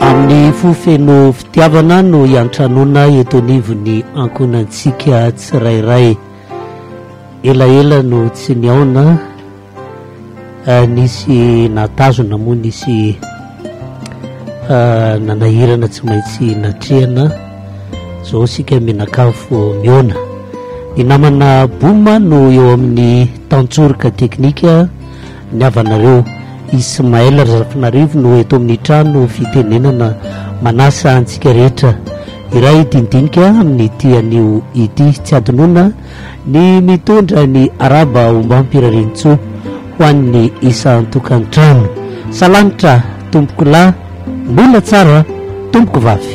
Amin'ny fo feno fitiavana no iantranoana eto anivon'ny ankohonantsika tsirairay. Elaela no tsy nihaona, eh, nisy nahatazona moa nisy eh, nanahirana tsy maintsy natrehana. Zao sika menakafo mihaona. Ny namana Boma no eo amin'ny tantsoroka teknika. Ny havanareo Ismaël Razafinarivo no eto amin'ny trano fitenenana manasa antsika rehetra iray dinidinika amin'ity anio ity. Tsy adinoana ny mitondra ny araba ombam-pirarintsoa ho an'ny isan-tokantrano. Salanitra tompokolahy, mbola tsara tompoko vavy.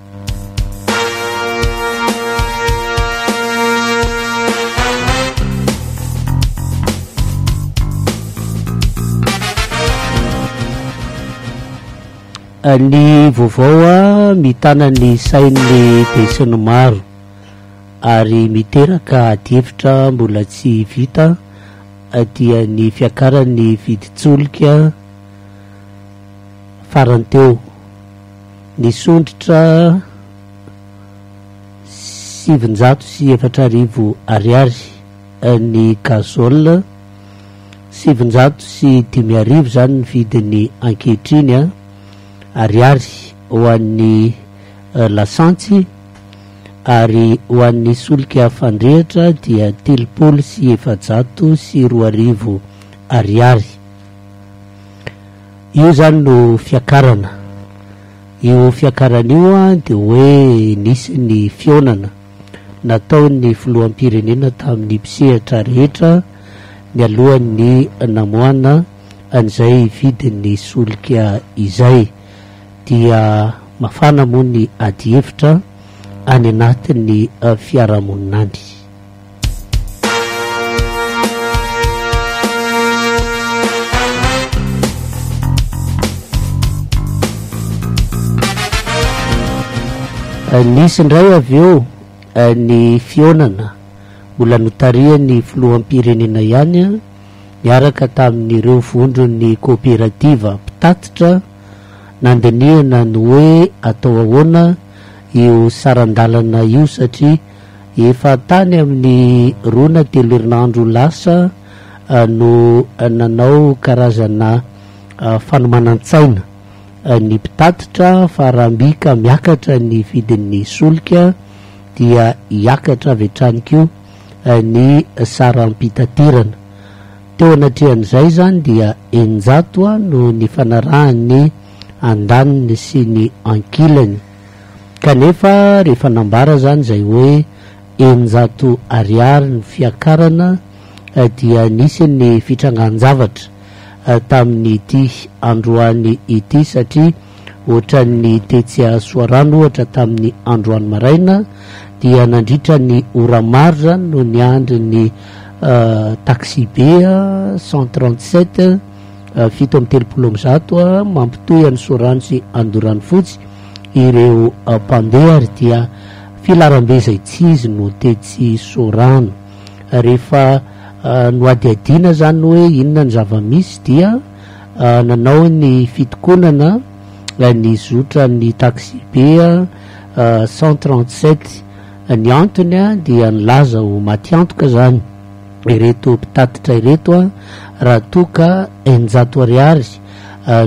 ny vaovao a mitana ny sain'ny besin'ny maro ary miteraka adihevitra mbola tsy vita dia ny fiakaran'ny vidin-tsolika farany teo Ny sondrotra sivinjato sy efatra arivo ariary ny gazole, sivinjato sy dimy arivo izany ny vidiny ankehitriny a, ariary ho an'ny lasantsy ary ho an'ny solika fandrehitra dia telopolo sy efajato sy roa arivo ariary. Io izany no fiakarana. Io fiakarana io dia hoe nisy ny fihaonana nataon'ny filoham-pirenena tamin'ny mpisehatra rehetra nialohan'ny namoahana an'izay vidin'ny solika izay. Dia mafana moa ny adihevitra any anatin'ny fiarahamonina any. Nisy indray avy eo eh, ny fihaonana mbola notarihan'ny filoham-pirenena ihany a, niaraka tamin'ireo vondron'ny kooperativa mpitatitra nandinihana ny hoe atao ahoana io saran-dalana io satria Efa tany amin'ny roa na telo herinandro lasa no nanao karazana fanomanan-tsaina ny mpitatitra fa raha mbika miakatra ny vidin'ny solika dia hiakatra avy hatrany koa ny saram-pitaterana. Teo anatrehan'izay izany dia eninjato no nifanarahan'ny andaniny sy ny ankilany. kanefa rehefa nambara zany izay hoe eninjato ariary ny fiakarana dia nisy ny fitrangan-javatra tamin'ity androany ity satria ohatran'ny tetsy Soarano ohatra tamin'ny androany maraina dia nandritra ny ora maro zany no niandry ny taxi be cent trente sept fito amby telopolo amby zato a mampitohy an'i Sorano sy Andoranofotsy ireo mpandeha ary dia filarambe izay tsy izy no tetsy Sorano rehefa nohadiadiana izany hoe inona ny zava-misy dia nanao ny fitokonana ny zotran'ny taxibe cent trente sept ny antony dia nilaza ho matiantoka izany ireto mpitatitra ireto a raha toa ka eninjato ariary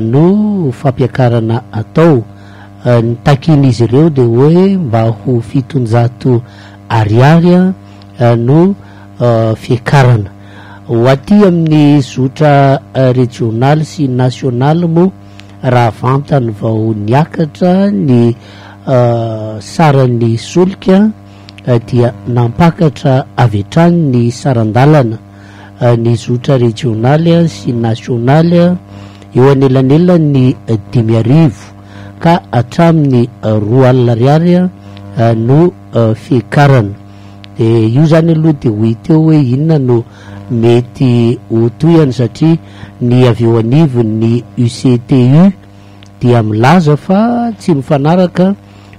no fampiakarana atao ny takin'izy ireo dia hoe mba ho fitonjato ariary a no fiakarana ho aty amin'ny zotra rejionaly sy nasionaly moa raha vantany vao niakatra ny saran'ny solika dia nampakatra avy hatrany ny saran-dalana ny zotra rejionaly sy nasionaly eo anelanelan'ny dimy arivo ka hatramin'ny roa alina ariary no fiakarana. Dia io izany aloha dia ho hita eo hoe inona no mety ho tohiny satria ny avy eo anivon'ny UCTU dia milaza fa tsy mifanaraka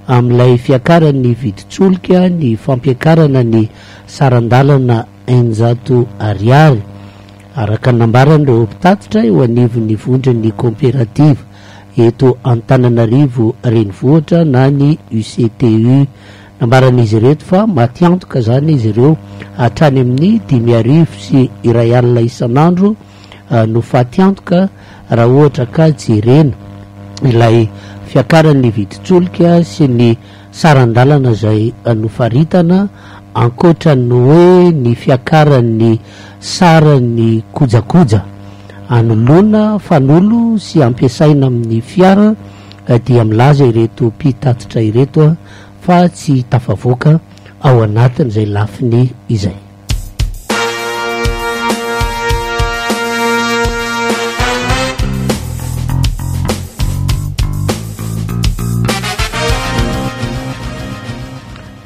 amin'ilay fiakaran'ny vidin-tsolika ny fampiakarana ny saran-dalana eninjato Ariary, araka ny nambaran'ireo mpitatitra eo anivon'ny vondron'ny kaoperativa eto Antananarivo Renivohitra na ny UCTU. Nambaran'izy ireto fa matiantoka izany izy ireo hatrany amin'ny dimy arivo sy iray alina isan'andro, no faty antoka raha ohatra ka jerena ilay fiakaran'ny vidin-tsolika sy ny saran-dalana izay nofaritana, ankoatra ny hoe ny fiakaran'ny saran'ny kojakoja anoloana fanolo sy ampiasaina amin'ny fiara dia milaza ireto mpitatitra ireto fa tsy tafavoaka ao anatin'izay lafiny izay.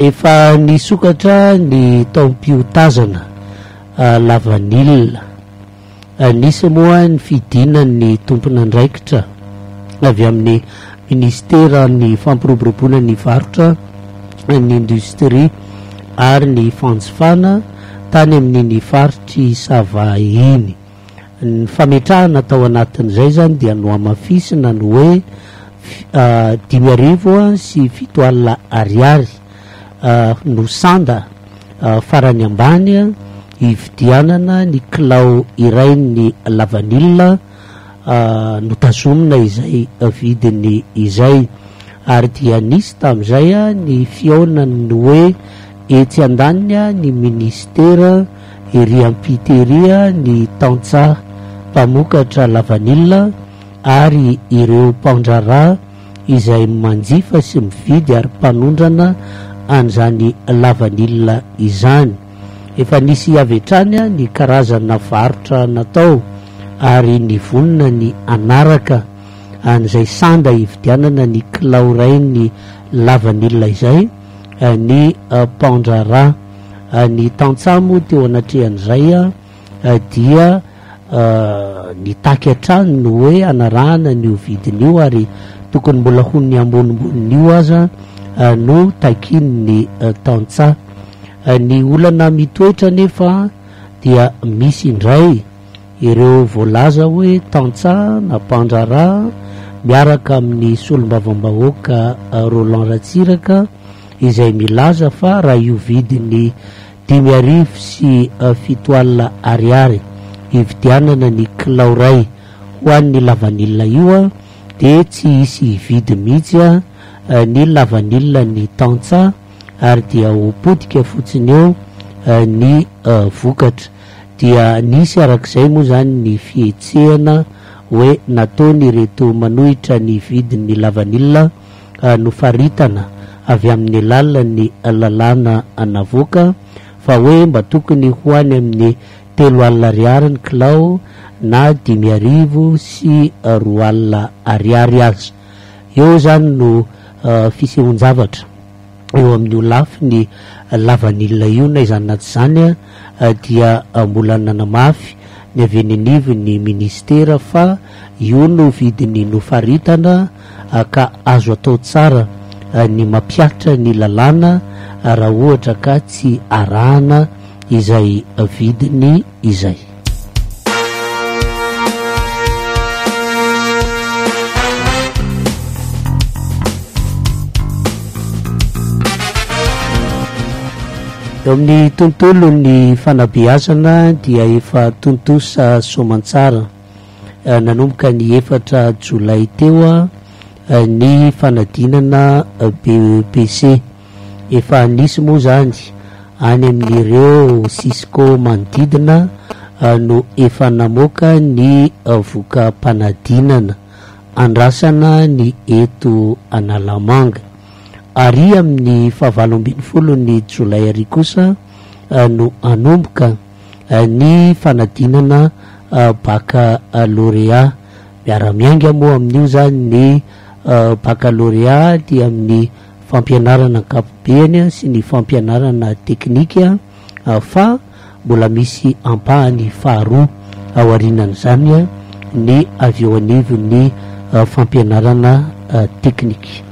efa nisokatra ny taom-piotazana ah, lavanila Anisany moa ny fidinan'ny tompon'andraikitra avy amin'ny minisiteran'ny Fampiroboroboana ny varotra, ny indostria ary ny fanjifana tany amin'iny faritr'i Sava iny. Ny fametrahana tao anatin'izay izany dia nohamafisina ny hoe dimy arivo sy fito alina ariary no sanda. farany ambany hividianana ny kilao iray ny lavanila notazomina izay vidiny izay ary dia nisy tamin'izay ny fihaonan'ny hoe etsy an-daniny ny minisitera ery ampita ery ny tantsaha mpamokatra lavanila ary ireo mpandraharaha izay manjifa sy mividy ary mpanondrana an'izany lavanila izany. Efa nisy avy hatrany ny karazana varotra natao ary ny vonona ny hanaraka an'izay sanda hividianana ny kilao irain'ny lavanila izay ny mpaondraharaha. Ny tantsaha moa teo anatrehan'izay. dia nitaky hatrany ny hoe hanarahana an'io vidiny io ary tokony mbola ho ny amboninbonin'io aza no takian'ny tantsaha. Ny olana mitoetra anefa dia misy indray ireo voalaza hoe tantsaha na mpandraharaha miaraka amin'ny solombavambahoaka Roland Ratsiraka izay milaza fa raha io vidiny Dimy arivo sy fito alina ariary hividianana ny kilao ray ho an ny lavanila io a de tsy hisy hividy mihitsy a ny lavanila ny tantsaha ary dia ho potika fotsiny eo ny vokatra dia nisy arak'izay moa zany ny fihetsehana hoe nataony ireto manohitra ny vidin'ny lavanila nofaritana avy amin'ny alalan'ny lalàna navoaka fa hoe mba tokony ho any amin'ny telo alina ariary ny kilao na dimy arivo sy roa alina ariary aza. Eo izany no fisehoan-javatra eo amin'io lafiny lavanila io, na izany na tsy izany dia mbola nanamafy ny avy eny anivon'ny minisitera fa io no vidiny nofaritana. ka azo atao tsara ny mampiatra ny lalàna raha ohatra ka tsy arahana izay vidiny izay. Eo amin'ny tontolon'ny fanabeazana dia efa tontosa soamantsara. nanomboka ny efatra jolay teo ny fanadinana BEPC. Efa nisy moa izany any amin'ireo Cisco manodidina no efa namoaka ny voka-panadinana. Andrasana ny eto Analamanga. Ary amin'ny fahavalo ambin'ny folo ny jolay ary kosa no hanomboka. ny fanadinana bakalôrea. Miara-miainga moa amin'io izany ny bakalôrea aty amin'ny fampianarana ankapobeny sy ny fampianarana teknika fa mbola misy ampahany faharoa aorianan'izany ny avy eo anivon'ny fampianarana teknika.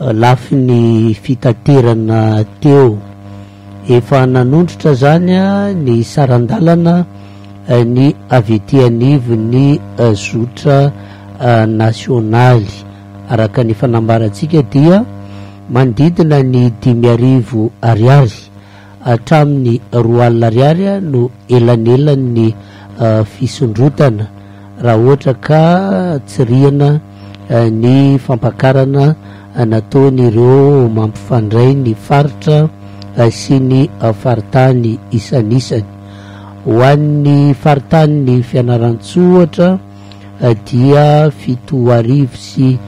lafiny fitaterana teo. Efa nanondrotra izany ny saran-dalana ny avy ety anivon'ny zotra nasionaly. Araka ny fanambarantsika dia manodidina ny dimy arivo ariary Hatramin'ny roa alina ariary no elanelan'ny fisondrotana raha ohatra ka tsirihina ny fampakarana nataon'ireo mampifandray ny faritra sy ny faritany isanisany. Ho an'ny faritanin'i Fianarantsoa ohatra dia fito arivo sy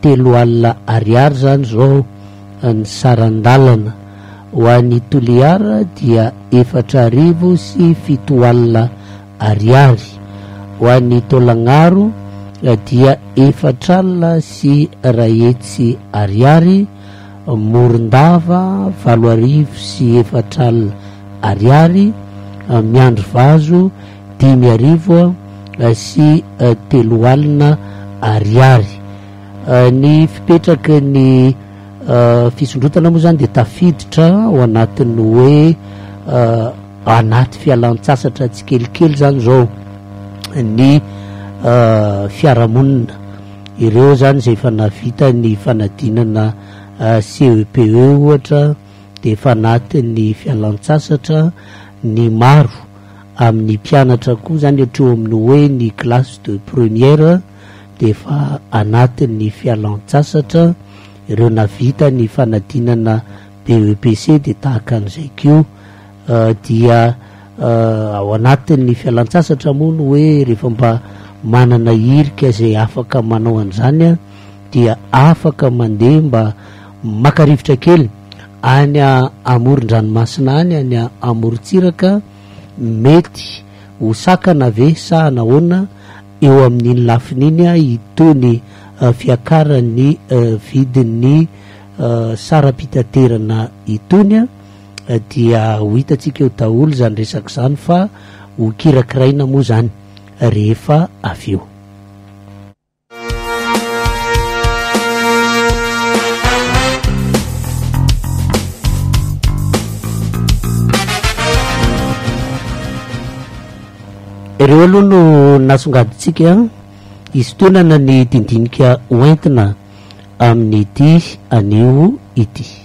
telo alina ariary izany izao. Ny saran-dalana ho an'i Toliara dia efatra arivo sy fito alina ariary, ho an'i Taolagnaro dia efatr'alina sy iray hetsy ariary, Morondava valo arivo sy efatr'alina ariary, Miandrivazo dimy arivo sy telo alina ariary. Ny fipetraky ny fisondrotana moa zany dia tafiditra ao anatin'ny hoe anaty fialan-tsasatra tsikelikely zany zao ny fiarahamonina. Ireo zany izay efa nahavita ny fanadinana CEPE ohatra dia efa anatin'ny fialan-tsasatra ny maro amin'ny mpianatra koa zany hatreo amin'ny hoe ny classe de première. dia efa anatin'ny fialan-tsasatra ireo navita ny fanadinana BEPC dia tahaka an'izay koa dia ao anatin'ny fialan-tsasatra moa no hoe rehefa mba manana hirika izay afaka manao an'izany a dia afaka mandeha mba maka rivotra kely any amoron-dranomasina any any amoron-tsiraka mety ho sakana ve sa nahoana Eo amin'iny lafiny iny itony fiakaran'ny vidin'ny saram-pitaterana itony dia ho hitantsika eo daholo izany resaka izany fa ho kirakiraina moa izany rehefa avy eo. Ireo aloha no nasongadintsika hisintonana ny dindinika hoentina amin'ity anio ity.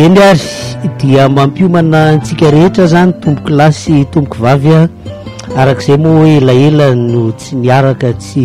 Eny ary dia mampiomana antsika rehetra zany tompoko lahy sy tompoko vavy a arak'izay moa hoe elaela no tsy miaraka tsy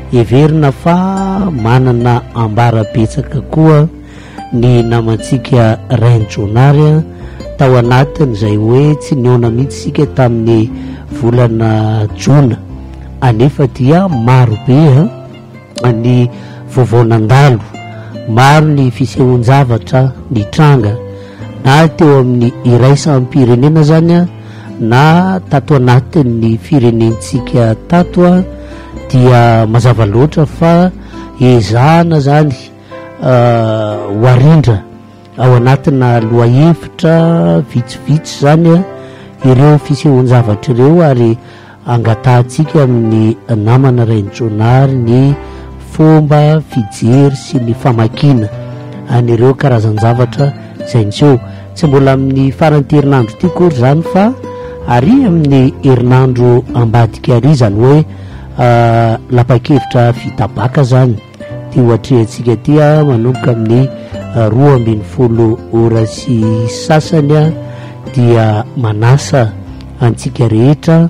Heverina fa manana ambara betsaka koa ny namantsika Reine Jonary a, tao anatin' izay hoe tsy nihaona mihitsy isika tamin'ny volana jona anefa dia maro be a ny vaovao nandalo, maro ny fisehoan-javatra nitranga na teo amin'ny iraisam-pirenena izany a na tato anatin'ny firenentsika tato a. dia mazava loatra fa ezahana zany ho arindra ao anatina lohahevitra vitsivitsy zany a ireo fisehoan-javatra ireo ary angatahantsika amin'ny namana rainjonary ny fomba fijery sy ny famakiana an'ireo karazan-javatra izay niseho Tsy mbola amin'ny faran'ity herinandro ity akory izany fa ary amin'ny herinandro ambadika ary izany hoe ah, lapa-kevitra fitabaka izany ity hoatrehantsika ity a ah, manomboka amin'ny ah, roa ambin'ny folo ora sy sasany a dia manasa antsika rehetra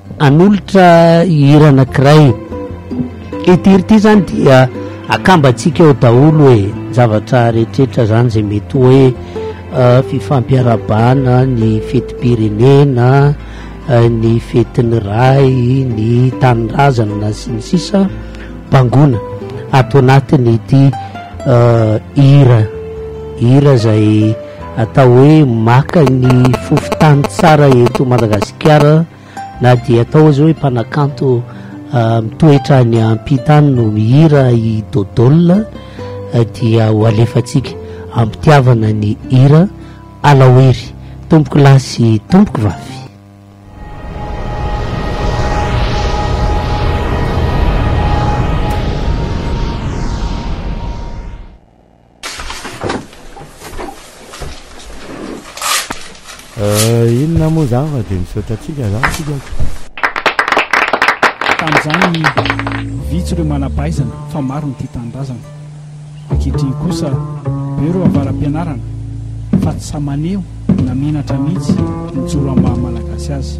Hanolotra hira anankiray. Ity hira ity zany dia akambantsika eo daholo e, zavatra rehetra zany izay mety hoe eh, fifampiarabana, ny fetim-pirenena, eh, ny fetin'ny ray, ny tanindrazana sy ny sisa bangona ato anatin'ity eh, hira hira izay atao hoe maka ny fofontany tsara eto Madagasikara na dia atao aza hoe mpanakanto mitoetra any ampita any no mihira i Dodol dia ho alefantsika ampitiavana ny hira Alaohery tompoko lahy sy tompoko vavy. Euh, inona moa zany fa dia misaotra antsika zany tsika tamin'izany vitsy ireo manampahaizana fa maro ny tia tanindrazana ankehitriny kosa be ireo avara-pianarana fa tsy sa maneho na menatra mihitsy mijoro amin'ny maha malagasy azy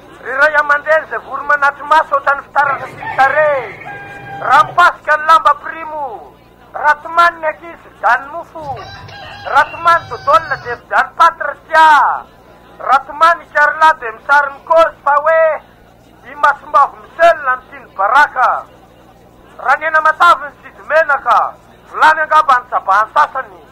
Ry ray aman-dreny izay vory manatri-maso ohatran'ny fitaratra sy ny tarehy, raha mipasika ny lamba pirimo, raha tomany ny ankizy fividian'ny mofo, raha tomany dodona dia vidian'ny paty ry tia, raha tomany i Carla dia misary ny kozy fa hoe i Masimbavy miselina no tiany baraka, raha ny ena matavy ny sidy menaka, vilany angamba no tsabahan'ny sasany.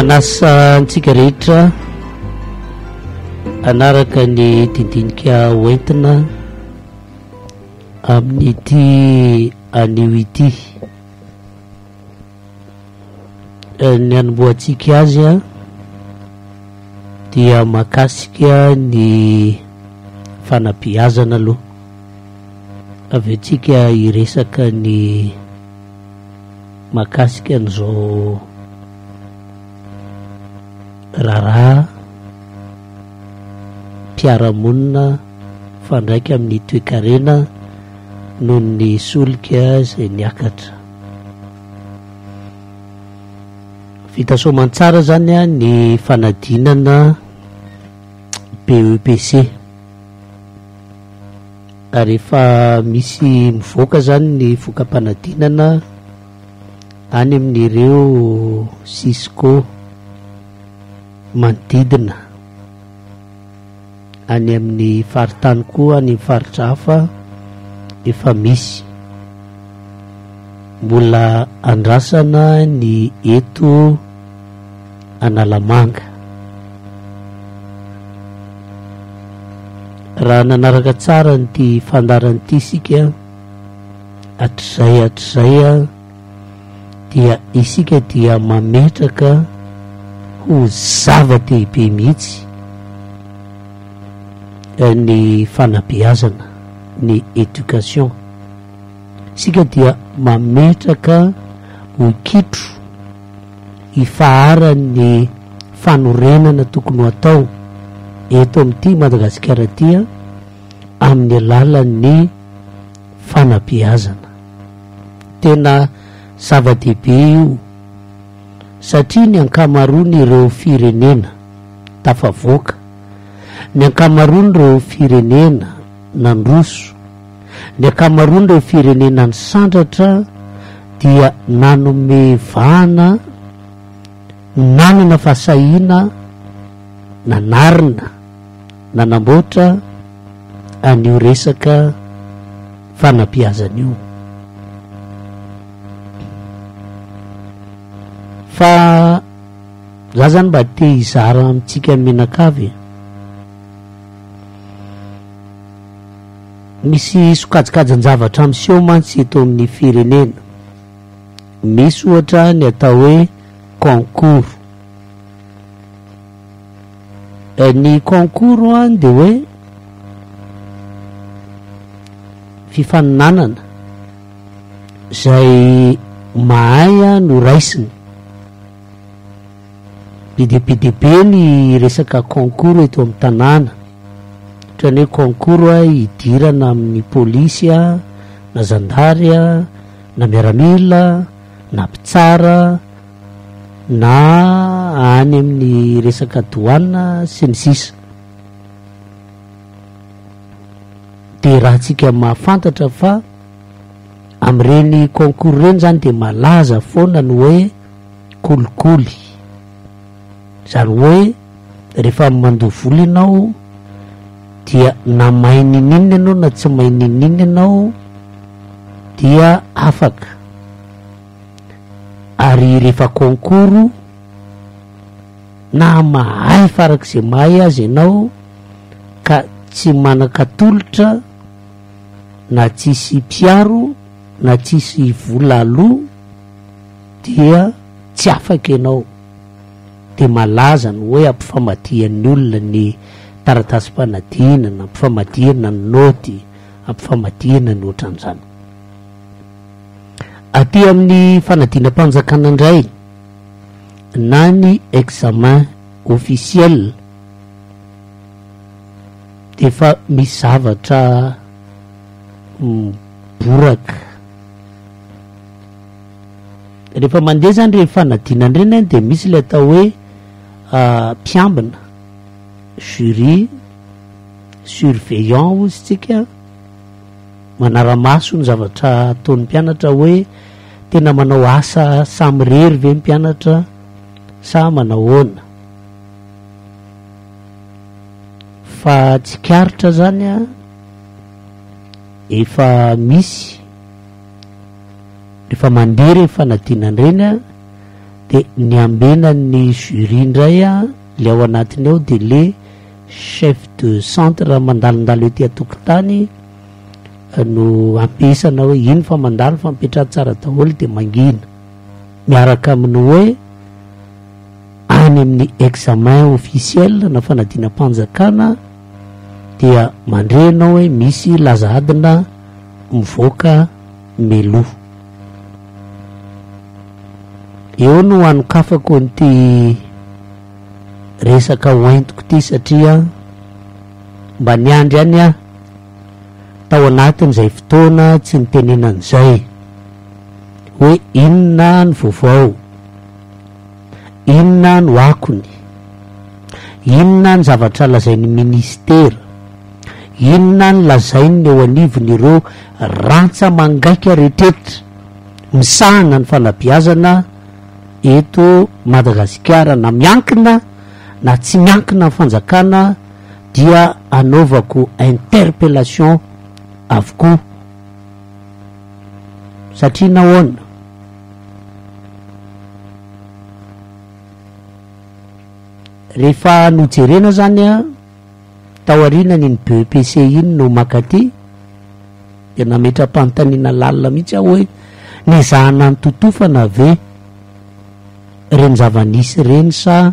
manasa antsika rehetra anaraka ny dindinika hoentina amin'ity anio ity Ny anombohantsika azy dia mahakasika ny fanabeazana aloha, avy eo tsika hiresaka ny mahakasika an'izao raharaha mpiara-monina mifandraika amin'ny toekarena noho ny solika izay niakatra. Vita soamantsara zany ny fanadinana BEPC ary efa misy mivoaka zany ny voka-panadinana any amin'ireo cisco manodidina. any amin'ny faritany koa any amin'ny faritra hafa efa misy mbola andrasana ny eto Analamanga raha nanaraka tsara nyity fandaran'ity isika hatrizay hatrizay dia isika dia mametraka ho zava-dehibe mihitsy ny fanabeazana, ny éducation. Isika dia mametraka ho kitro ifaharan'ny fanorenana tokony ho atao eto amin'ity Madagasikara ity amin'ny alalan'ny fanabeazana. Tena zava-dehibe io satria ny ankamaroan'ireo firenena tafavoaka, ny ankamaroan'ireo firenena nandroso, ny ankamaroan'ireo firenena nisandratra dia nanome vahana, nanana fahasahiana, nanarina, nanamboatra, an'io resaka fanabeazana io fa za zany mba te hizara amintsika menakavy e misy sokajikajan-javatra miseho mantsy eto amin'ny firenena misy ohatra ny atao hoe concours Eh, ny concours ho'an dia hoe fifaninanana izay mahay an no raisiny. Be dia be dia be ny resaka concours eto amin'ny tanàna, ohatran'ny hoe concours an hidirana amin'ny polisy an, na zandary an, na miaramila an, na mpitsara an. na any amin'ny resaka douane sy ny sisa dia raha tsika mahafantatra fa amin'ireny concours ireny zany dia malaza foana ny hoe kolikoly zany hoe rehefa mandoa vola ianao dia na may nininona ianao na tsy may nininona ianao dia afaka ary rehefa concours na mahay farak'izay mahay aza ianao ka tsy manan-katolotra na tsisy mpiaro na tsisy vola aloa dia tsy afaka ianao de malaza ny hoe ampifamadihan'ny olona ny taratasim-panadinana, ampifamadihana ny naoty, ampifamadihana ny ohatran'izany. Aty amin'ny fanadinam-panjakana indray na ny examen officiel dia efa misy zavatra miboraka rehefa mandeha zany reny fanadinana ireny an dia misy ilay atao hoe ah, mpiambina jury surveillant hozy tsika Manara-maso ny zavatra ataon'ny mpianatra hoe tena manao asa samirery ve ny mpianatra sa manahoana. Fa tsikaritra zany a, efa misy rehefa mandeha reny fanadinana reny a, de ny ambenan'ny jury indray a, le ao anatiny ao de le chef de centre mandalondalo ety an-tokotany. no ampiasana hoe iny fa mandalo fa mipetraha tsara daholo dia mangina miaraka amin'ny hoe any amin'ny examen officiel na fanadinam-panjakana dia mandre ianao hoe misy laza adina mivoaka melo eo no hanokafako nyity resaka hoentiko ity satria Mba niandry ihany aho tao anatin'izay fotoana tsy nitenenany izay hoe inona ny vaovao, inona no akony, inona ny zavatra lazain'ny minisitera, inona ny lazain'ny eo anivon'ireo rantsa-mangaika rehetrretra misahana ny fanabeazana eto Madagasikara na miankina na tsy miankina amin'ny fanjakana dia anaovako interpellation avokoa. Satria nahoana? Rehefa nojerena zany an, tao aoriana ny ny BEPC iny no maka aty, dia nametra-panontaniana lalina mihitsy aho hoe, nezahana nototofana ve ireny zava-nisy ireny sa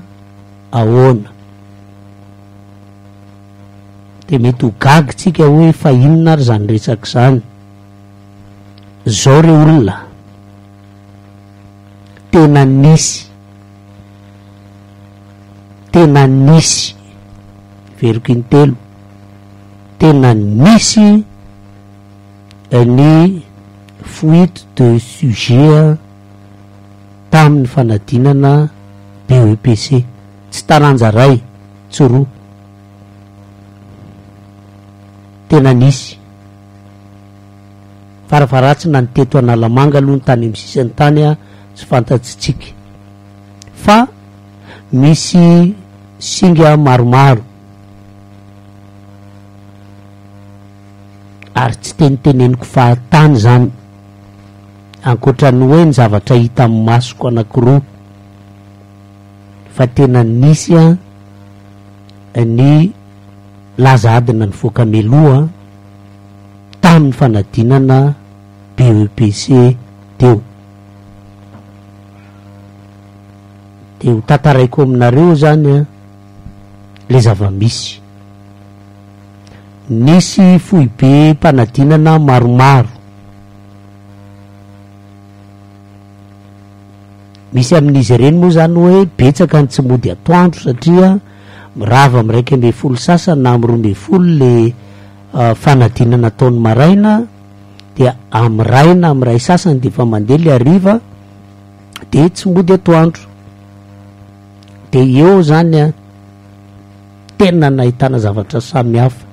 ahoana? Dia mety ho gaga tsika hoe fa inona ary izany resaka izany. Zao re olona, tena nisy, tena nisy, veriko intelo, tena nisy eh, ny fuite de sujet tamin'ny fanadinana BEPC. Tsy taranja ray, tsy roa. Tena nisy. Farafaharatsiny na ny teto Analamanga aloha ny tany amin'ny sisiny tany a, tsy fantatsitsika. Fa misy singa maromaro. Ary tsy teniteneniko fahatany izany. Ankoatra ny hoe ny zavatra hita amin'ny masoko anankiroa. fa tena nisy a ny laza adina nivoaka mialoha tamin'ny fanadinana BEPC teo. Dia ho tantaraiko aminareo izany a le zava-misy. Nisy foibe mpanadinana maromaro. Misy amin'izy ireny moa izany hoe betsaka ny tsy mody atoandro satria mirava amin'ny iraika ambin'ny folo sasany na amin'ny roa ambin'ny folo le ah, fanadinana ataon'ny maraina dia amin'ny ray na amin'ny ray sasany dia efa mandeha le hariva dia tsy mody atoandro. Dia eo izany an, tena nahitana zavatra samihafa.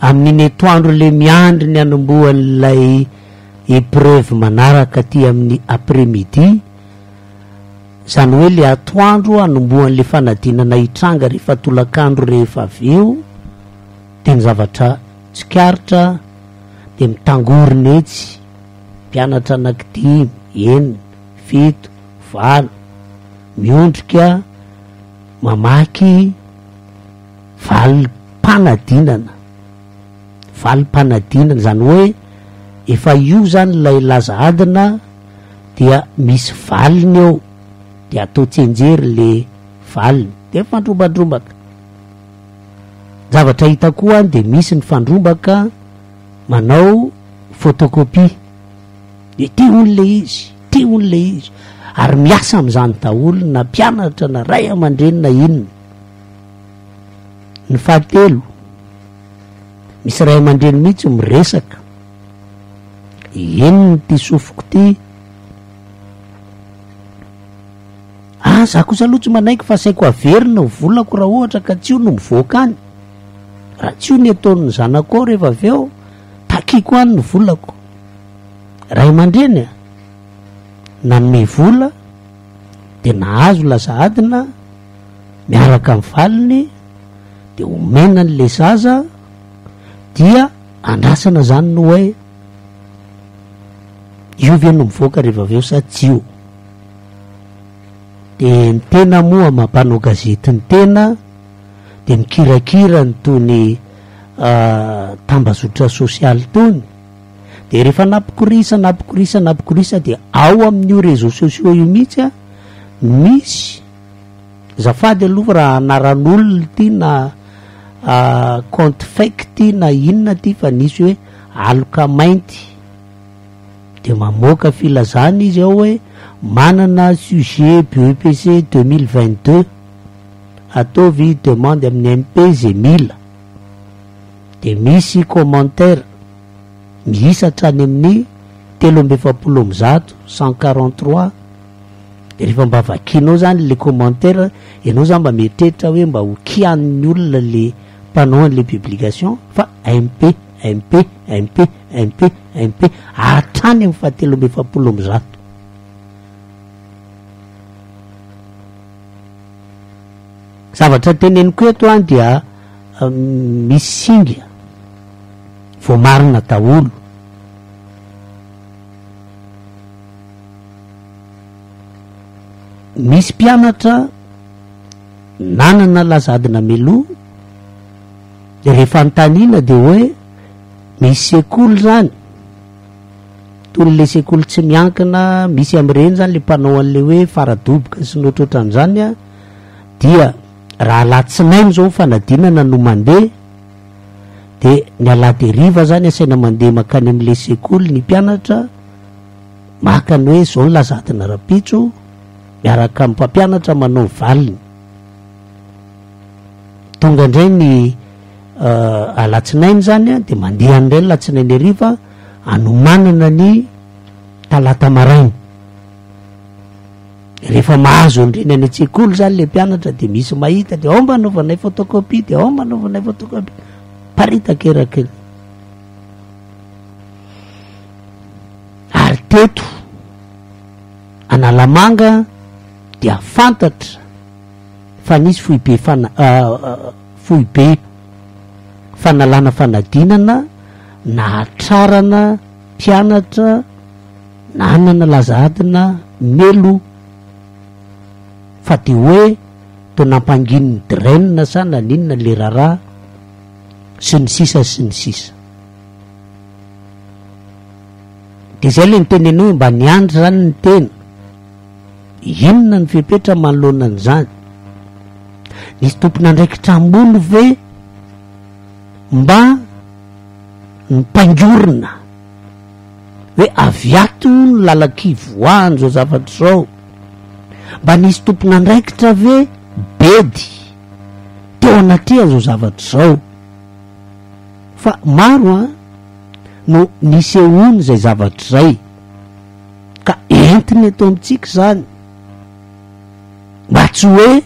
Amin'iny atoandro le miandry ny hanombohan'ilay Épreuve manaraka aty amin'ny après midi, izany hoe ilay atoandro hanombohan'ilay fanadinana hitranga rehefa tolakandro rehefa avy eo, dia ny zavatra tsikaritra dia mitangorona etsy mpianatra anankidimy, enina, fito, valo, miondrika mamaky valim-panadinana. valim-panadinana izany hoe efa io izany ilay laza adina dia misy valiny eo dia atao tsianjery ilay valiny dia mifandrombandrombaka. Ny zavatra hita koa any dia misy ny fandrombaka manao photocopie dia ity hono ilay izy, ity hono ilay izy ary miasa amin'izany daholo na mpianatra na ray aman-dreny na inona. Ny fahatelo. Misy ray aman-dreny mihitsy miresaka. Henony ity sofiko ity. Ah, za kosa aloha tsy manaiky fa saiko averina ho volako raha ohatra ka tsy io no mivoaka any. Raha tsy io ny ataon'ny zanako ao rehefa avy eo, takiako any ny volako. Ray aman-dreny ah, nanome vola, dia nahazo laza adina, miaraka amin'ny valiny dia omena an'ilay zaza dia andrasana izany ny hoe io ve no mivoaka rehefa avy eo sa tsy io dia ny tena moa maha mpanao gazety ny tena dia mikirakira ny toy ny ah, tambazotra sosialy tony dia rehefa napikorisa napikorisa napikorisa dia ao amin'io réseau sociaux io mihitsy a misy Zafady aloha raha anaran'olona ity na compte fake ity na inona ity fa nisy hoe aloka mainty de mamoaka filazana izy ao hoe manana sujet BEPC 2022 ataovy demande amin'ny MP ze mila de misy commentaire miisa hatrany amin'ny telo amby efapolo amby zato cent quarante trois de rehefa mba vakianao zany le commentaire ianao zany mba mieritreritra hoe mba ho kianin'ny olona le mpanao an'le publication fa MP MP MP MP MP hatrany amin'ny fahatelo amby efapolo amby zato zavatra teneniko eto an dia ah, misy singa voamarina daholo Nisy mpianatra nanana laza adina meloa dia rehefa antanina dia hoe misy sekoly zany toy le sekoly tsy miankina misy am'ireny zany le mpanao an'le hoe faradoboka sy ny ohatrohatran'izany a dia raha alatsinainy zao ny fanadinana no mandeha dia ny aladeriva zany asaina mandeha makany am'le sekoly ny mpianatra Maka ny hoe izao ny lazadina rahampitso miaraka amin'ny mpampianatra manao ny valiny. Tonga indray ny alatsinainy izany dia mandeha indray ny alatsinainy hariva anomanana ny talata maraina. Rehefa mahazo an'ireny any an-tsekoly izany ilay mpianatra dia misy mahita dia ao mba anaovanay photocopie dia ao mba anaovanay photocopie. Paritaka eraky ny. Ary teto Analamanga dia fantatra fa nisy foibe fana- foibe fanalana fanadinana nahatrarana mpianatra nanana laza adina melo fa de hoe toa nampanginin'ny DRENA sa naninona le raharaha. sy ny sisa sy ny sisa de zay le niteny anao mba niandry zany ny tena inona ny fepetra manoloana an'izany nisy tompon'andraikitra ambony ve mba nipaingorina hoe avy ato ny lalan-kivoahan'izao zavatra izao mba nisy tompon'andraikitra ve bedy teo anatrehan' izao zavatra izao, fa maro an no nisehoan' izay zavatra izay, ka entiny eto amintsika izany mba tsy hoe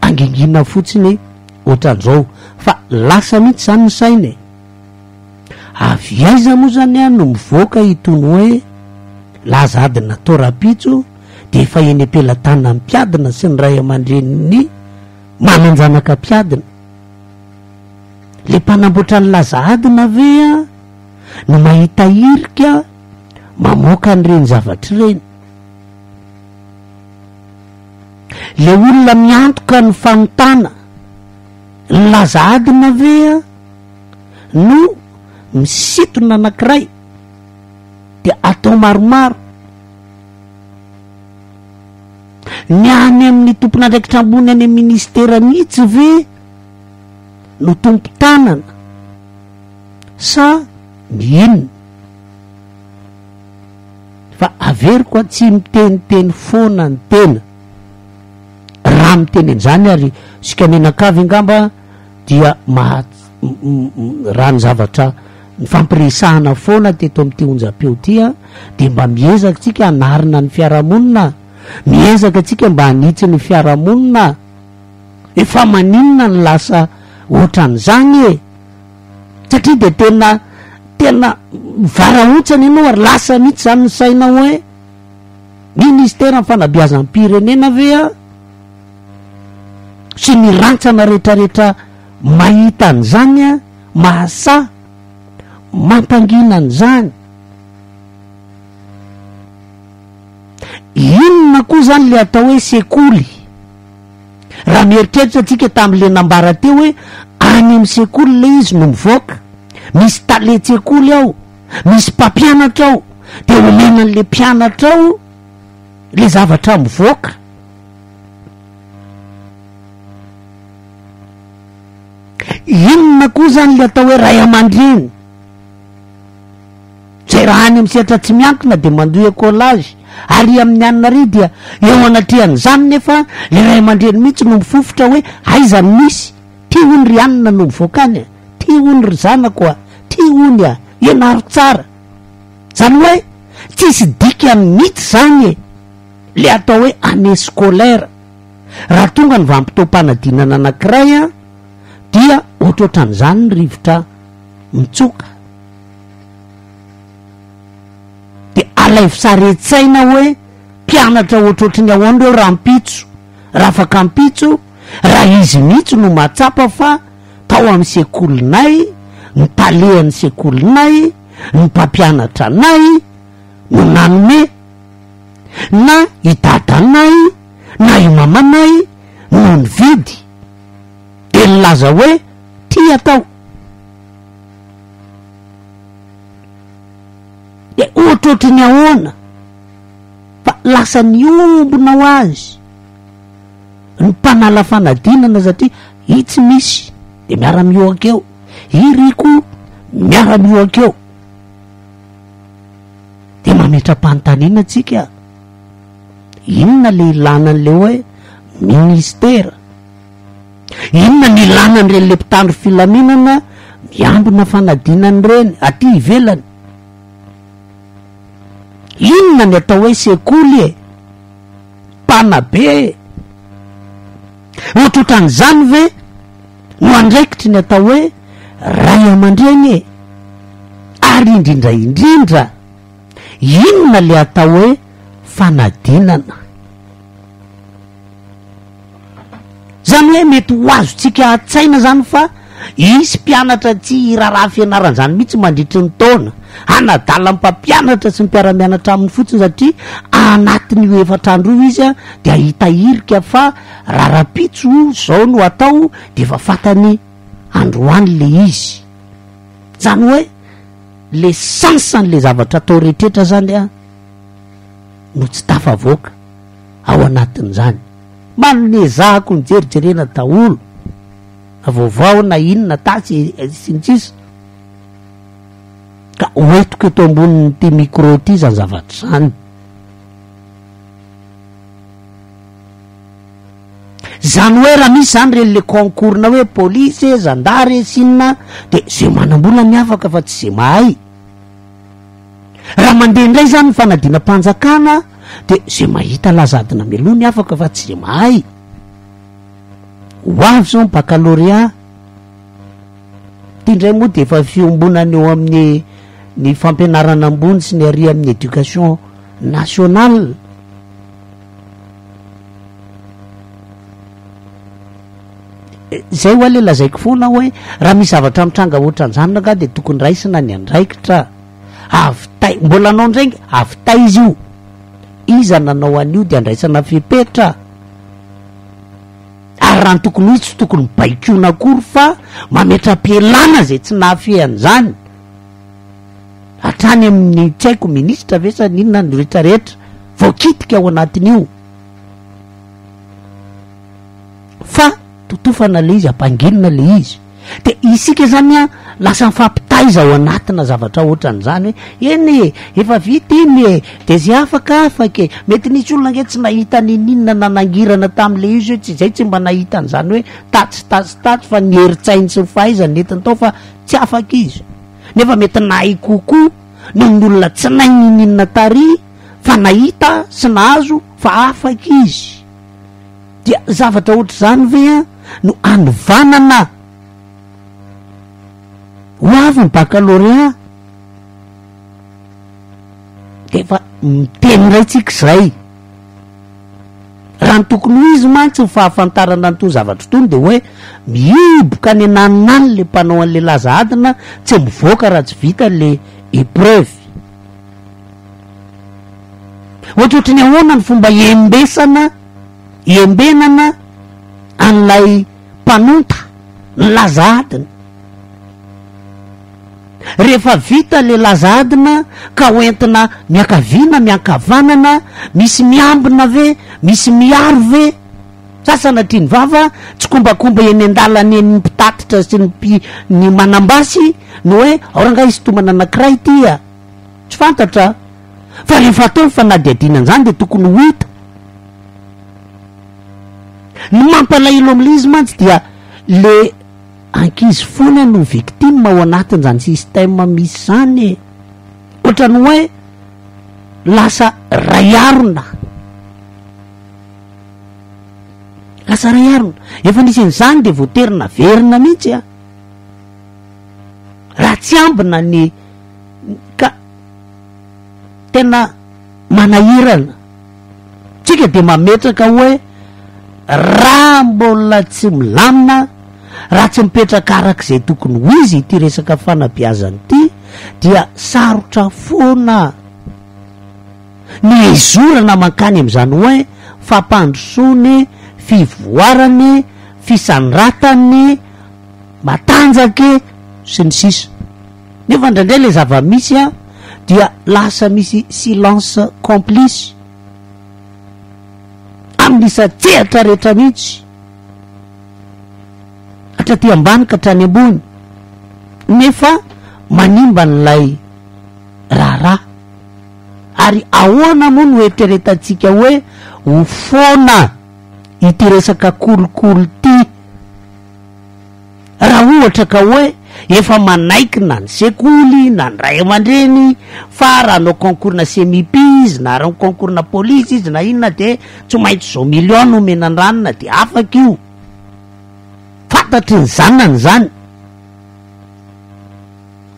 angingina fotsiny ohatran' izao, fa lasa mihitsy izany ny saina e! Avy aiza moa izany an no mivoaka itony hoe laza adina natao rahampitso, dia efa eny am-pelatanan'ny mpiadina sy ny ray aman-drenin'ny manan-janaka mpiadina. Le mpanamboatra ny laza adina ve a no mahita hirika mamoaka an'ireny zavatra ireny? Le olona miantoka ny fanontana ny laza adina ve a no misitona anankiray dia atao maromaro Ny any amin'ny tompon'andraikitra ambony any amin'ny ministera mihitsy ve no tompo tanana sa ny inona? Fa averiko an tsy miteniteny foana ny tena raha miteny an'izany ary isika mianakavy angamba dia maha raha ny zavatra nifampiresahana foana teto amin'ity onjam-peo ity a dia mba miezaka tsika hanarina ny fiarahamonina miezaka tsika mba hanitsy ny fiarahamonina efa maninona ny lasa ohatran'izany e satria de tena tena varahotsany ianao ary lasa mihitsy zany ny saina hoe ministera ny fanabiazam-pirenena ve a sy ny rantsana rehetrarehetra mahita an'izany an, mahasaha mampangina an'izany. Inona koa izany le atao hoe sekoly? Raha mieritreritra tsika tamin'le nambara teo hoe any amin'ny sekoly le izy no mivoaka, misy talen-tsekoly ao, misy mpampianatra ao, de omena an'le mpianatra ao le zavatra mivoaka. Inona koa zany le atao hoe ray aman-dreny? Zay raha any amin'ny sehatra tsy miankina dia mandoa écolage ary amin'ny anona re dia eo anatrehan'izany nefa le ray aman-dreny mihitsy no mifofotra hoe aiza no misy? Ty hono ry anona no mivoaka any a! Ty hono ry zanako a! Ty hono a! Ianaro tsara! Zany hoe tsisy dikany mihitsy zany e! Ilay atao hoe année scolaire, raha tonga ny vanim-potoam-panadinana anankiray dia ohatrohatran'izany ny rivotra mitsoka, dia alaivo sary an-tsaina hoe mpianatra ohatrohatry ny ahoana ireo rahampitso, raha afaka ampitso, raha izy mihitsy no mahatsapa fa tao amin'ny sekolinay, ny talehan'ny sekolinay, ny mpampianatra anay no nanome. na i dadanay na i mamanay no nividy de nilaza hoe ty atao de ohatrohatry ny ahoana fa lasa niombona ho azy ny mpanala fanadinana satria i tsy misy de miara mihoaka eo i riko miara mihoaka eo Dia mametra-panontaniana antsika, inona ilay ilàna an'ilay hoe ministera? Inona no ilàna an'ireny ilay mpitandro filaminana miambina fanadinana ireny aty ivelany? Inona ny atao hoe sekoly e? Mpanabe e? Ohatrohatran'izany ve no andraikitry ny atao hoe ray aman-dreny e? Ary indrindra indrindra, inona ilay atao hoe fanadinana? Izany hoe mety ho azontsika an-tsaina izany fa. Hisy mpianatra tsy hiraharaha fianaran'izany mihitsy mandritry ny taona. Hanadala ny mpampianatra sy ny mpiara-mianatra aminy fotsiny satria anatin'io efatra andro io izy dia hahita hirika fa raha rahampitso izao no atao dia efa fantany androany ilay izy. Izany hoe ilay sens an'ilay zavatra atao rehetrretra izany no tsy tafavoaka ao anatin'izany. Manome zahako ny jerijerena daholo. vaovao na inona tatsy sy ny sisa ka hoentiko eto ambonin'ity micro ity izany zavatra izany zany hoe raha misy zany reny le concourna hoe polisy e zandary e sinona de ze manam-bola ny afaka fa tsy ze mahay raha mandeha indray zany ny fanadinam-panjakana de ze mahita laza adina meloha ny afaka fa tsy ze mahay ho azo ny bakalôrea, ity ndray moa dia efa fiombonana eo amin'ny ny fampianarana ambony sy ny ary amin'ny éducation nationale, zay ho'a le lazaiko foana aho hoe raha misy zavatra mitranga hotran'izany angaha dia tokony raisina ny andraikitra, avy tay- mbola anao ndray avy taiza io? iza nanao an'io dia andraisana fepetra. ary raha ny tokony ho izy tsy tokony baikoina akory fa mametra-pialana izay tsy nahafehy an'izany hatrany amin'ny tsy haiko minisitra ve sa n'inona ny rehetrarehetra voakitika ao anatin'io fa totofana le izy ampanginina le izy De isika zany an, lasa mifampitaiza ao anatina zavatra ohatran'izany hoe, eny e, efa vita iny e, de zay afaka afaka e, mety nisy olona ange tsy nahita niniana na nangirana tamin'ilay izy hoe tsy izay tsy mba nahita an'izany hoe tatsy tatsy tatsy fa ny herin-tsainy sy ny fahaizany nentiny tao fa tsy afaka izy, nefa mety nahay kokoa noho ny olona tsy nahay niniana tary fa nahita sy nahazo fa afaka izy. Dia zavatra ohatr'izany ve no anovanana ho avy ny baccalauréat? Dia efa miteny indray tsika izay. Raha ny tokony ho izy mantsy ny fahafantarana an'itony zavatra itony dia hoe mihiboka any ananona any le mpanao an'le laza adina tsy mivoaka raha tsy vita le épreuve. Ohatrohatry ny ahoana ny fomba iembesana. Iembenana an'ilay mpanonta ny laza adina. Rehefa vita ilay laza adina ka ho entina miankaviana miankavanana, misy miambina ve, misy miaro ve? Sa sanatria ny vava tsikombakomba eny an-dalana eny ny mpitatitra sy ny manam-basy no hoe ao rangahy hisintomana anankiray ity a! Tsy fantatra. fa rehefa atao ny fanadihadiana an'izany dia tokony ho hita. Ny mampalahelo amin'ilay mantsy dia le ankizy foana no victime ao anatin'izany système misy izany e. Ohatran'ny hoe lasa ray harona. Lasa ray harona. Efa nisy an'izany dia voatery naverina mihitsy a. Raha tsy ambina ny tena manahirana. Tsika dia mametraka hoe raha mbola tsy milamina, raha tsy mipetraka araka izay tokony ho izy ity resaka fanabeazana ity dia sarotra foana ny hizorana mankany amin'izany hoe fampandrosoany, fivoarany, fisandratany, matanjaka e, sy ny sisa. Nefa indraindray ilay zava-misy an, dia lasa misy silence complice amin'ny isan-tsehatra rehetra mihitsy, hatraty ambany ka hatrany ambony, nefa manimba an'ilay raharaha. Ary ahoana moa no eritreretantsika hoe ho foana ity resaka kolikoly ity? Raha ohatra ka hoe efa manaiky na ny sekoly na ny ray aman-dreny fa raha hanao concours-na CMIP izy na hanao concours-na police izy na inona dia tsy maintsy izao millions no omena ny ranona dia afaka io. Fantatry ny zanany izany.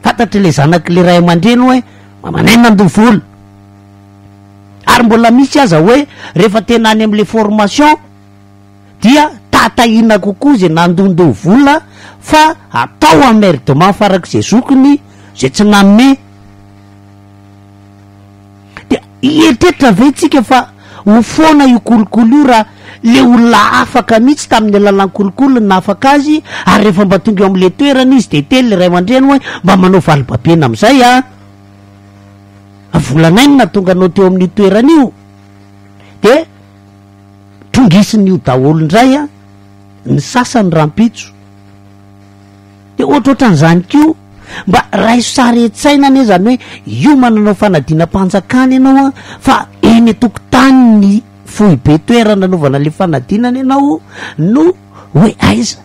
Fantatr'ilay zanak'ilay ray aman-dreny hoe mamanay mandoa vola. Ary mbola misy aza hoe rehefa tena any amin'ilay formation dia tahatahina kokoa izay nandohandoha vola fa atao emmerdement farak'izay zokiny izay tsy nanome dia hieritreritra ve tsika fa ho foana io kolikoly io raha le olona afaka mihitsy tamin'ny alalan'ny kolikoly ny nahafaka azy ary rehefa mba tonga eo amin'le toerana izy dia teny le ray aman-dreny hoe mba manao valibabena amin'izay a volana enina tonga anao teo amin'io toerana io dia Tongisiny io daholo indray an! Ny sasany rahampitso. Dia ohatrohatran'izany koa, mba raiso sary an-tsaina anie izany hoe hiomana hanao fanadinam-panjakana ianao an, fa eny an-tokotanin'ny foibe toerana anaovana ilay fanadinana ianao no hoe aiza?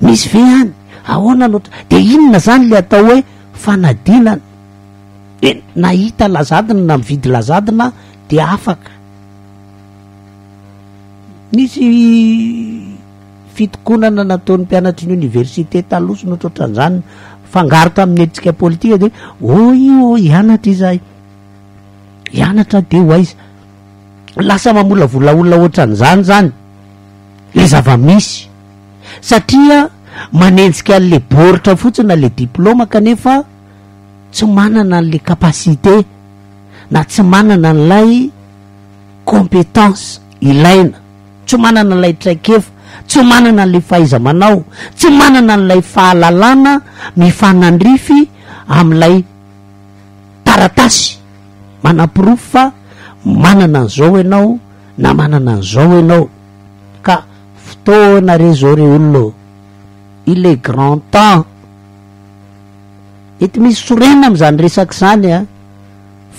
Misy ve any? Ahoana no tra-? Dia inona izany ilay atao hoe fanadinana? Dia nahita lazadina na mividy lazadina dia afaka. Nisy fitokonana nataon'ny mpianatry ny oniversite taloha sy ny ohatrohatran'izany fangaro tamin'ny hetsika politika dia hoy io hianatra izahay, hianatra dia ho aiza? Lasa mamolavola olona ohatran'izany izany ilay zava-misy satria manenjika an'ilay baoritra fotsiny na ilay diplaoma kanefa. tsy manana an'le capacité na tsy manana an'ilay compétence ilaina, tsy manana an'ilay traikefa, tsy manana an'le fahaiza-manao, tsy manana an'ilay fahalalana mifanandrify amin'ilay taratasy manaporofo fa manana an'izao ianao na manana an'izao ianao ka fotoana re zao re olona ô, il est grand temps. Mety misy sorena amin'izany resaka izany an,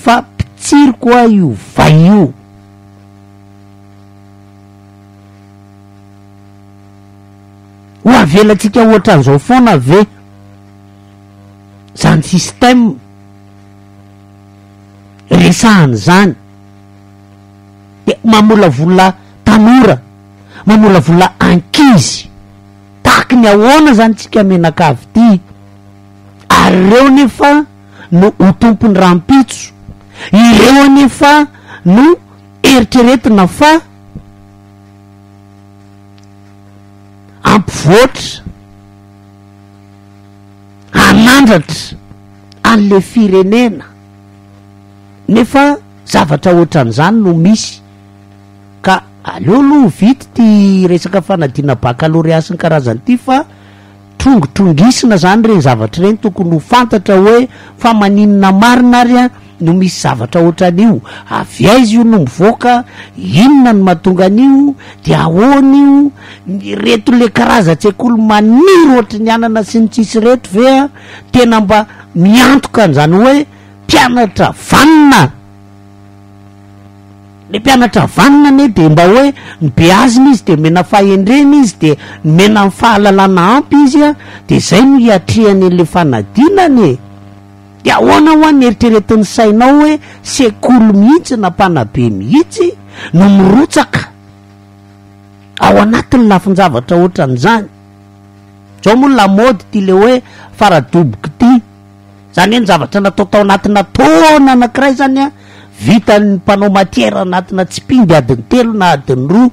fa mpitsiry koa io vay io. Ho avelantsika hoatran'izao foana ve zany système resahana izany? Dia mamolavola tanora, mamolavola ankizy. Tahaky ny ahoana izany tsika mianakavy ity? Ary ireo anefa no ho tompony rahampitso. Ireo anefa no eritreretina fa hampivoatra, hanandratra an'ilay firenena. Nefa zavatra ohatran'izany no misy. Ka aleo aloha ho vita ity resaka fanadinana baccalauréat sy ny karazany ity fa trongitrongisina zany ireny zavatra ireny tokony ho fantatra hoe fa maninona marina ary an no misy zavatra ohatran'io, avy aiza io no mivoaka, inona no mahatonga an'io, dia ahoana io, ireto le karazan-tsekoly maniry ohatry ny anana sy ny tsisy ireto ve an tena mba miantoka an'izany hoe mpianatra vanona. Le mpianatra vanona anie de mba hoe nibeazina izy de nomena fahendrena izy de nomena ny fahalalana ampy izy a de zay no hiatrehany an'le fanadinana e! de ahoana hoa ny eritreretin'ny sainao hoe sekoly mihitsy na mpanabe mihitsy no mirotsaka ao anatin'ny lafin-javatra ohatran'izany? Zao moa lamaody ty le hoe fara-doboky ty. Izany hoe ny zavatra natao tao anatina taona anankiray izany an, vitan'ny mpanao matière anatina tsy mpimby adiny telo na adiny roa,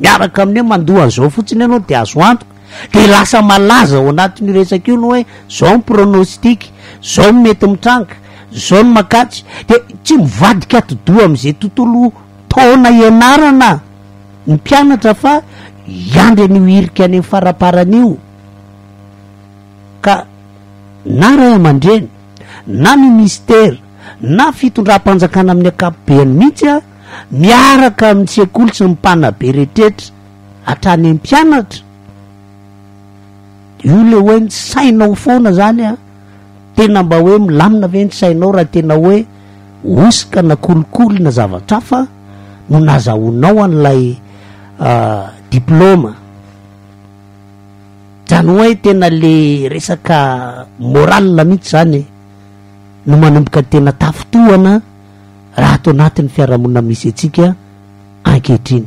miaraka amin'ny hoe mandoa an'izao fotsiny ianao dia azo antoka, dia lasa malaza ao anatin'io resaka io ny hoe izao ny pronostic, izao ny mety mitranga, izao ny makatso, dia tsy mivadika atidoha amin'izay tontolo taona ianarana ny mpianatra fa hiandry an'io hirika any amin'ny faraparany io. Ka na ray aman-dreny, na minisitera, na fitondram-panjakana amin'ny ankapobeny mihitsy, miaraka amin'ny sekoly sy ny mpanabe rehetra, hatrany amin'ny mpianatra, io ilay hoe ny sainao foana izany an, tena mba hoe milamina ve ny sainao raha tena hoe hosoka na kolikoly na zavatra hafa no nazahoanao an'ilay diplaoma. Zany oa e tena le resaka moral mihitsy zany e no manomboka tena tafintohana raha ato anatin'ny fiarahamonina misy antsika ankehitriny.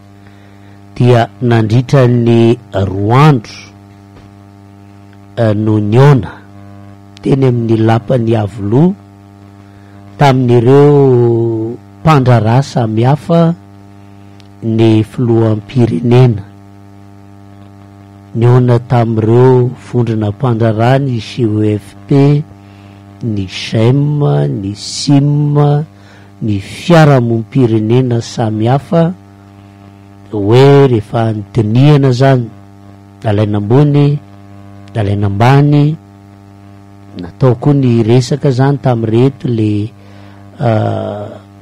dia nandritra ny roa andro no nihaona teny amin'ny lapan'i Iavoloha tamin'ireo mpandraharaha samihafa ny filoham-pirenena. Nihaona tamin'ireo vondrona mpandraharaha ny CEFP, ny GEM, ny sim, ny fiarahamonim-pirenena samy hafa hoe rehefa dinihana zany alaina ambony alaina ambany natao koa ny resaka zany tam reto le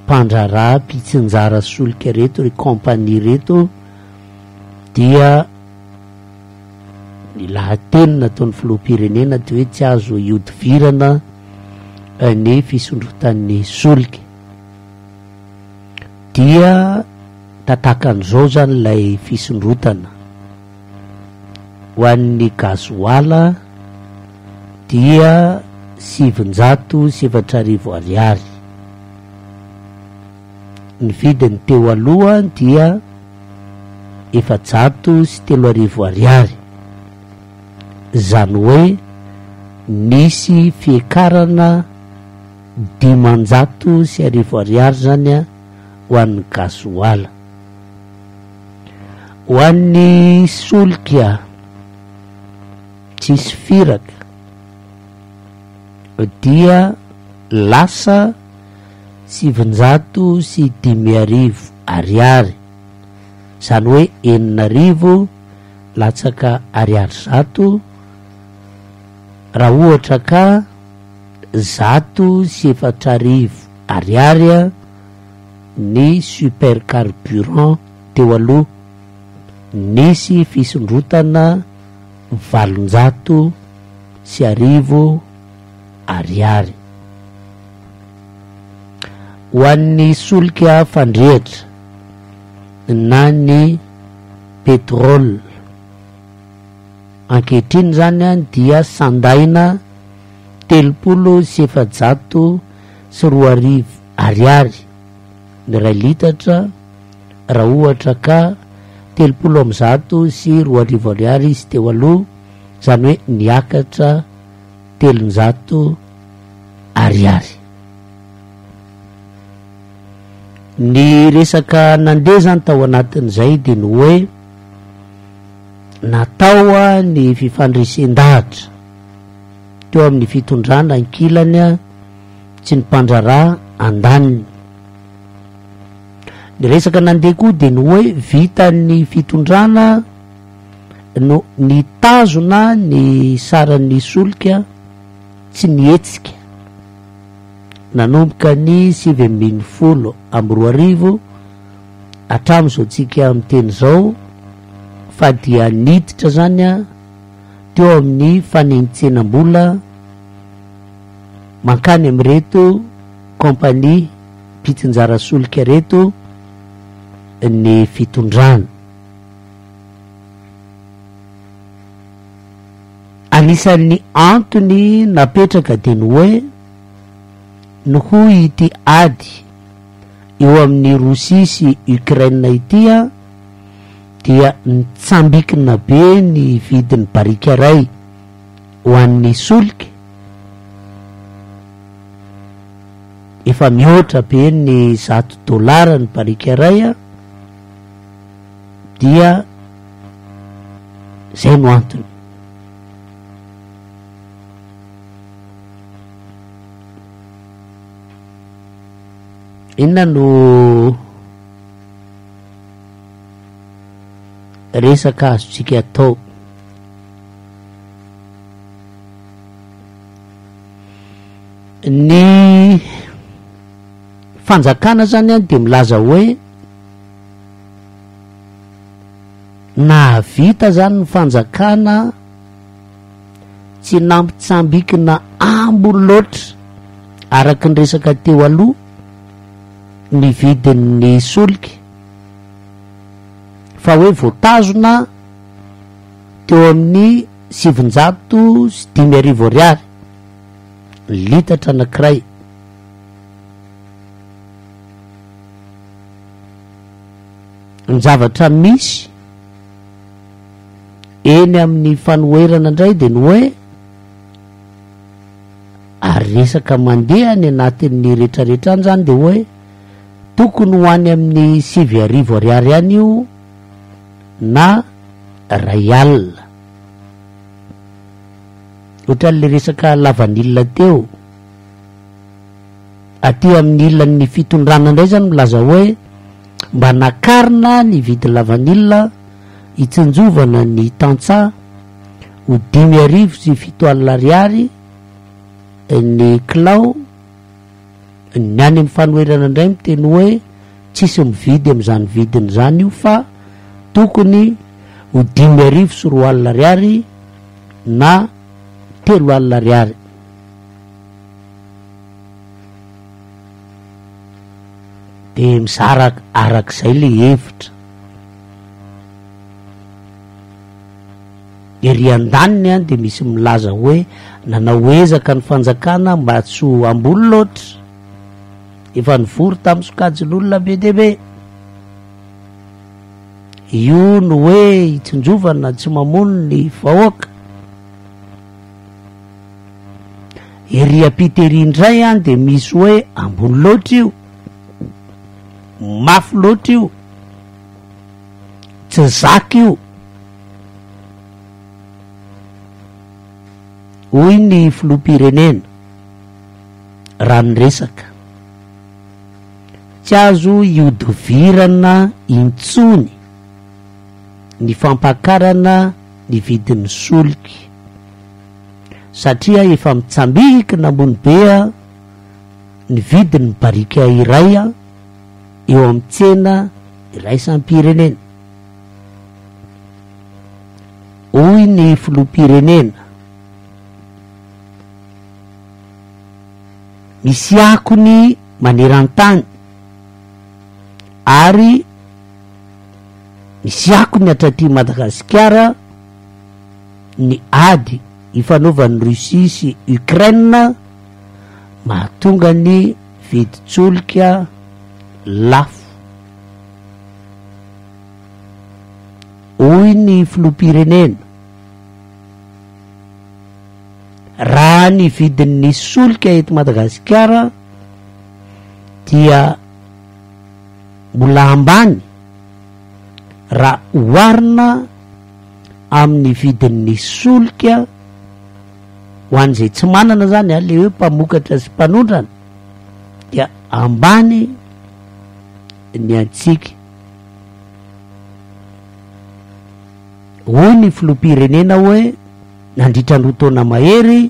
mpandraharaha mpitsinjara solika reto ry compagnie reto dia ny lahateny nataon'ny filoham-pirenena toy hoe tsy azo ihodivirana ny fisondrotan'ny solika dia tatakan'izao zany ilay fisondrotana ho an'ny gazoala dia sivinjato sy efatra arivo ariary Ny vidiny teo aloha dia efajato sy telo arivo ariary, izany hoe misy fiakarana dimanjato sy arivo ariary izany ho an'ny gasoala. Ho an'ny solika tsisy firaka dia lasa. sivinjato sy dimy arivo Ariary, izany hoe enina arivo latsaka Ariary zato, raha ohatra ka zato sy efatra arivo Ariary ny super carburant teo aloha, nisy fisondrotana valonjato sy arivo. Ariary. Ho an'ny solika fandrehitra na ny pétrole ankehitriny izany an dia sandaina telopolo sy efajato sy roa arivo ariary ny iray litatra raha ohatra ka telopolo amby zato sy roa arivo ariary izy teo aloha izany hoe niakatra telonjato ariary. Ny resaka nandeha zany tao anatin'izay dia ny hoe natao ny fifandresen-dahatra teo amin'ny fitondrana ankilany sy ny mpandraharaha andaniny. Ny resaka nandeha koa dia ny hoe vitan'ny fitondrana no nitazona ny saran'ny solika tsy mihetsika nanomboka ny sivy ambin'ny folo amby roa arivo hatramin'izao tsika miteny izao fa dia niditra zany a teo amin'ny fanentsenam-bola mankany amin'ireto kompania mpitsinjara solika reto ny fitondrana. Anisan'ny antony napetraka dia ny hoe noho ity ady eo amin'i Rosia sy Ukraine ity dia nitsambikina be ny vidin'ny barika iray ho an'ny solika, efa mihoatra be ny zato dolara ny barika iray. dia zay no antony inona no resaka azotsika atao ny fanjakana zany an de milaza hoe Nahavita izany ny fanjakana tsy nampitsambikina ambony loatra araka ny resaka teo aloha ny vidin'ny solika fa hoe voatazona teo amin'ny sivinjato sy dimy arivo ariary litatra anankiray ny zavatra misy eny amin'ny fanoherana indray dia ny hoe ary resaka mandeha any anatin'ny retraretra any zany dia hoe tokony ho any amin'ny sivy arivo ariary any io na ray alina ohatran'le resaka lavanila teo Aty amin'ny ilan'ny fitondrana indray zany milaza hoe mba nakarina ny vidin'ny lavanila hitsinjovana ny tantsaha ho dimy arivo sy fito alina ariary ny kilao ny any amin'ny fanoherana indray miteny hoe tsisy mividy amin'izany vidiny izany io fa tokony ho dimy arivo sy roa alina ariary na telo alina ariary de mizara arak'izay le hevitra. Ery andaniny an de misy milaza hoe nanao ezaka ny fanjakana mba tsy ho ambony loatra, efa nivory tamin'ny sokajin'olona be dia be. Io no hoe hitsinjovana tsy mamono ny vahoaka. Ery ampita ery indray an dia misy hoe ambony loatra io, mafy loatra io, tsy zaka io. Hoy ny filoham-pirenena raha miresaka. Tsy azo ihodivirana intsony ny fampakarana ny vidin'ny solika. satria efa mitsambikina ambony be ny vidin'ny barika iray eo amin'ny tsena iraisam-pirenena, hoy ny filoham-pirenena. Misy akony maneran-tany ary misy akony hatraty Madagasikara. ny ady ifanaovan'i Russie sy Ukraine mahatonga ny vidin-tsolika lafo, hoy ny filoham-pirenena. Raha ny vidin'ny solika eto Madagasikara dia mbola ambany. raha oharina amin'ny vidin'ny solika ho an'izay tsy manana zany a le hoe mpamokatra sy mpanondrana dia ambany ny antsika hoy ny filoham-pirenena hoe nandritra ny roa taona mahery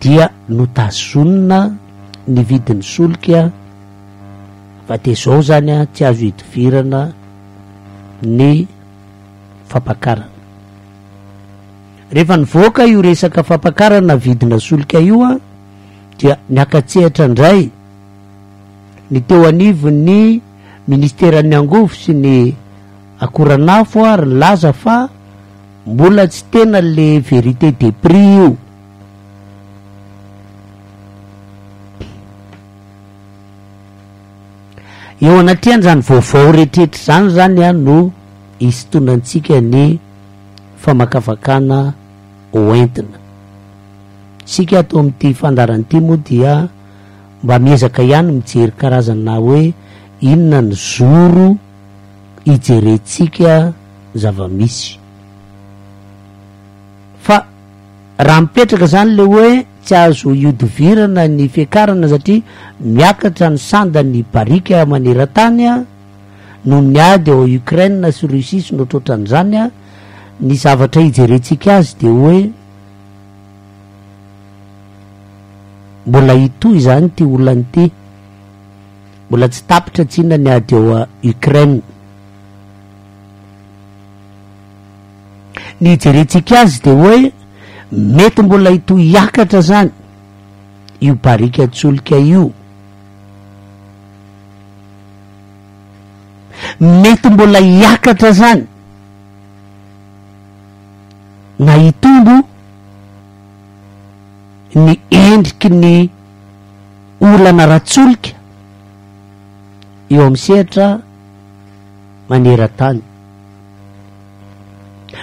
dia notazonina ny vidin'ny solika fa dia izao izany tsy azo idivirana ny fampakarana. Rehefa nivoaka io resaka fampakarana vidina solika io dia niaka-tsehatra indray ny teo anivon'ny ministeran'ny angovo sy ny akoranafo ary nilaza fa Mbola tsy tena le vérité de prix io. Eo anatrehan'izany vaovao rehetrrehetra izany zany no isintonantsika ny famakafakana ho entina. Isika ato amin'ity fandaharana ity moa dia mba miezaka ihany mijery karazana hoe inona ny zoro ijerentsika. zava-misy. Fa raha mipetraka zany le hoe tsy azo ihodivirana ny fiakarana satria miakatra ny sandan'ny barika maneran-tany a, noho ny ady ao Ukraine sy Russie sy ny ohatrohatran'izany a, ny zavatra ijerentsika azy de hoe mbola hitohy zany ity olana ity, mbola tsy tapitra tsinona ny ady ao Ukraine. Ny hijerentsika azy dia hoe mety mbola hitohy hiakatra zany io barika tsolika io. Mety mbola hiakatra zany na hitombo ny endriky ny olana ara-tsolika eo amin'ny sehatra maneran-tany.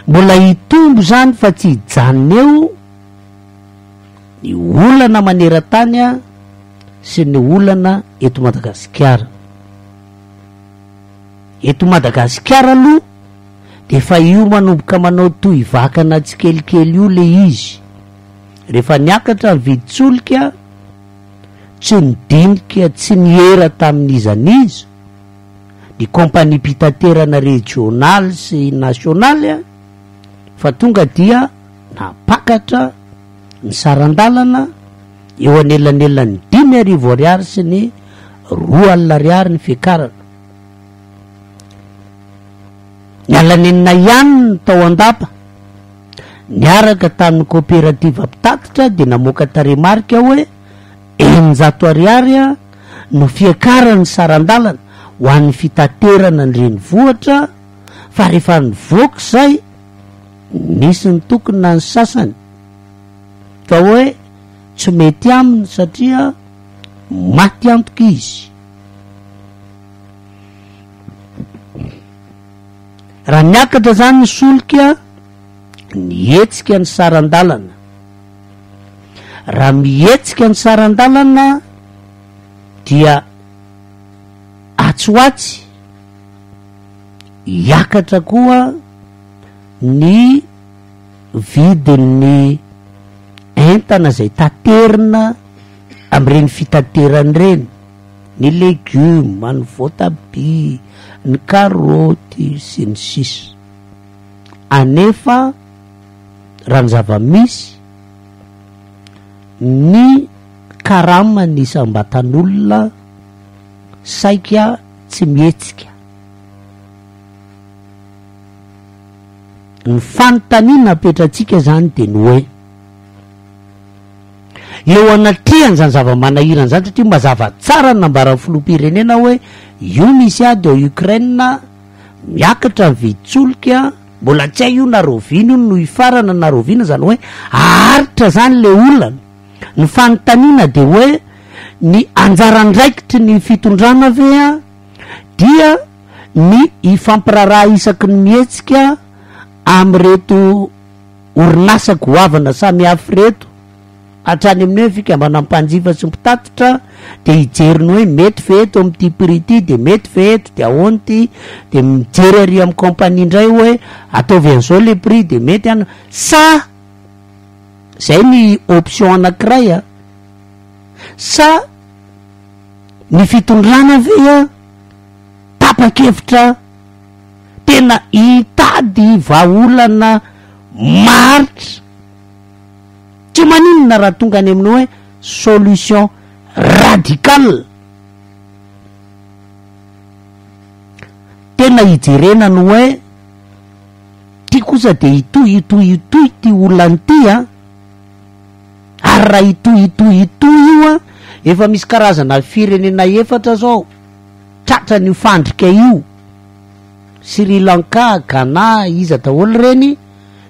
Mbola hitombo izany fa tsy hijanona eo ny olana maneran-tany sy ny olana eto Madagasikara. Eto Madagasikara aloha dia efa io manomboka manao toy vakana tsikelikely io le izy. Rehefa niakatra ny vidin-tsolika tsy nidinika tsy nihera tamin'iza n'iza. ny kaompaniam-pitaterana rejionaly sy nasionaly fa tonga dia nampakatra ny saran-dalana eo anelanelan'ny dimy arivo ariary sy ny roa alina ariary ny fiakarana. Ny alanenina ihany ny tao an-dapa, niaraka tamin'ny kaoperativa mpitatitra dia namoaka tarehimarika hoe Eninjato ariary no fiakaran'ny saran-dalana ho an'ny fitaterana ny renivohitra fa rehefa nivoaka izay nisy nitokona ny sasany ka hoe tsy mety aminy satria maty antoka izy. Raha miakatra izany ny solika ny hetsika ny saran-dalana. Raha mihetsika ny saran-dalana dia atsy ho atsy hiakatra koa ny vidin'ny entana izay taterina amin'ireny fitaterana ireny, ny legioma, ny voatabia, ny karaoty sy ny sisa anefa. raha ny zava-misy, ny karaman'ny isam-batan'olona saika tsy mihetsika. Ny fanontaniana apetratsika izany dia ny hoe, eo anatrehan'izany zava-manahirana izany, satria mazava tsara ny nambaran'ny filoham-pirenena hoe io misy ady ao Ukraine, miakatra ny vidin-tsolika, Mbola tsy hay io na rahoviana io no hifarana na rahoviana izany hoe aharitra izany ilay olana. Ny fanontaniana dia hoe ny anjara andraikitry ny fitondrana ve dia ny hifampiraharaha isaky ny mihetsika amin'ireto orinasa goavana samihafa ireto? Hatrany amin'ny hoe fikambana mpanjifa sy mpitatitra dia hijery ny hoe mety ve eto amin'ity prix ity dia mety ve eto dia ahoana ity dia mijery ary amin'ny compagnie indray hoe ataovy an'izao le prix dia mety an sa zay ny option anakiray an sa ny fitondrana ve an tapa-kevitra tena hitady vahaolana maharitra Tsy maninona raha tonga any amin'ny hoe solution radicale. Tena hijerena ny hoe ity kosa dia hitohy hitohy hitohy ity olana ity an! Ary raha hitohy hitohy hitohy io an, efa misy karazana firenena efatra izao tratran'io fandrika io, Sri Lanka, Ghana, iza daholo ireny,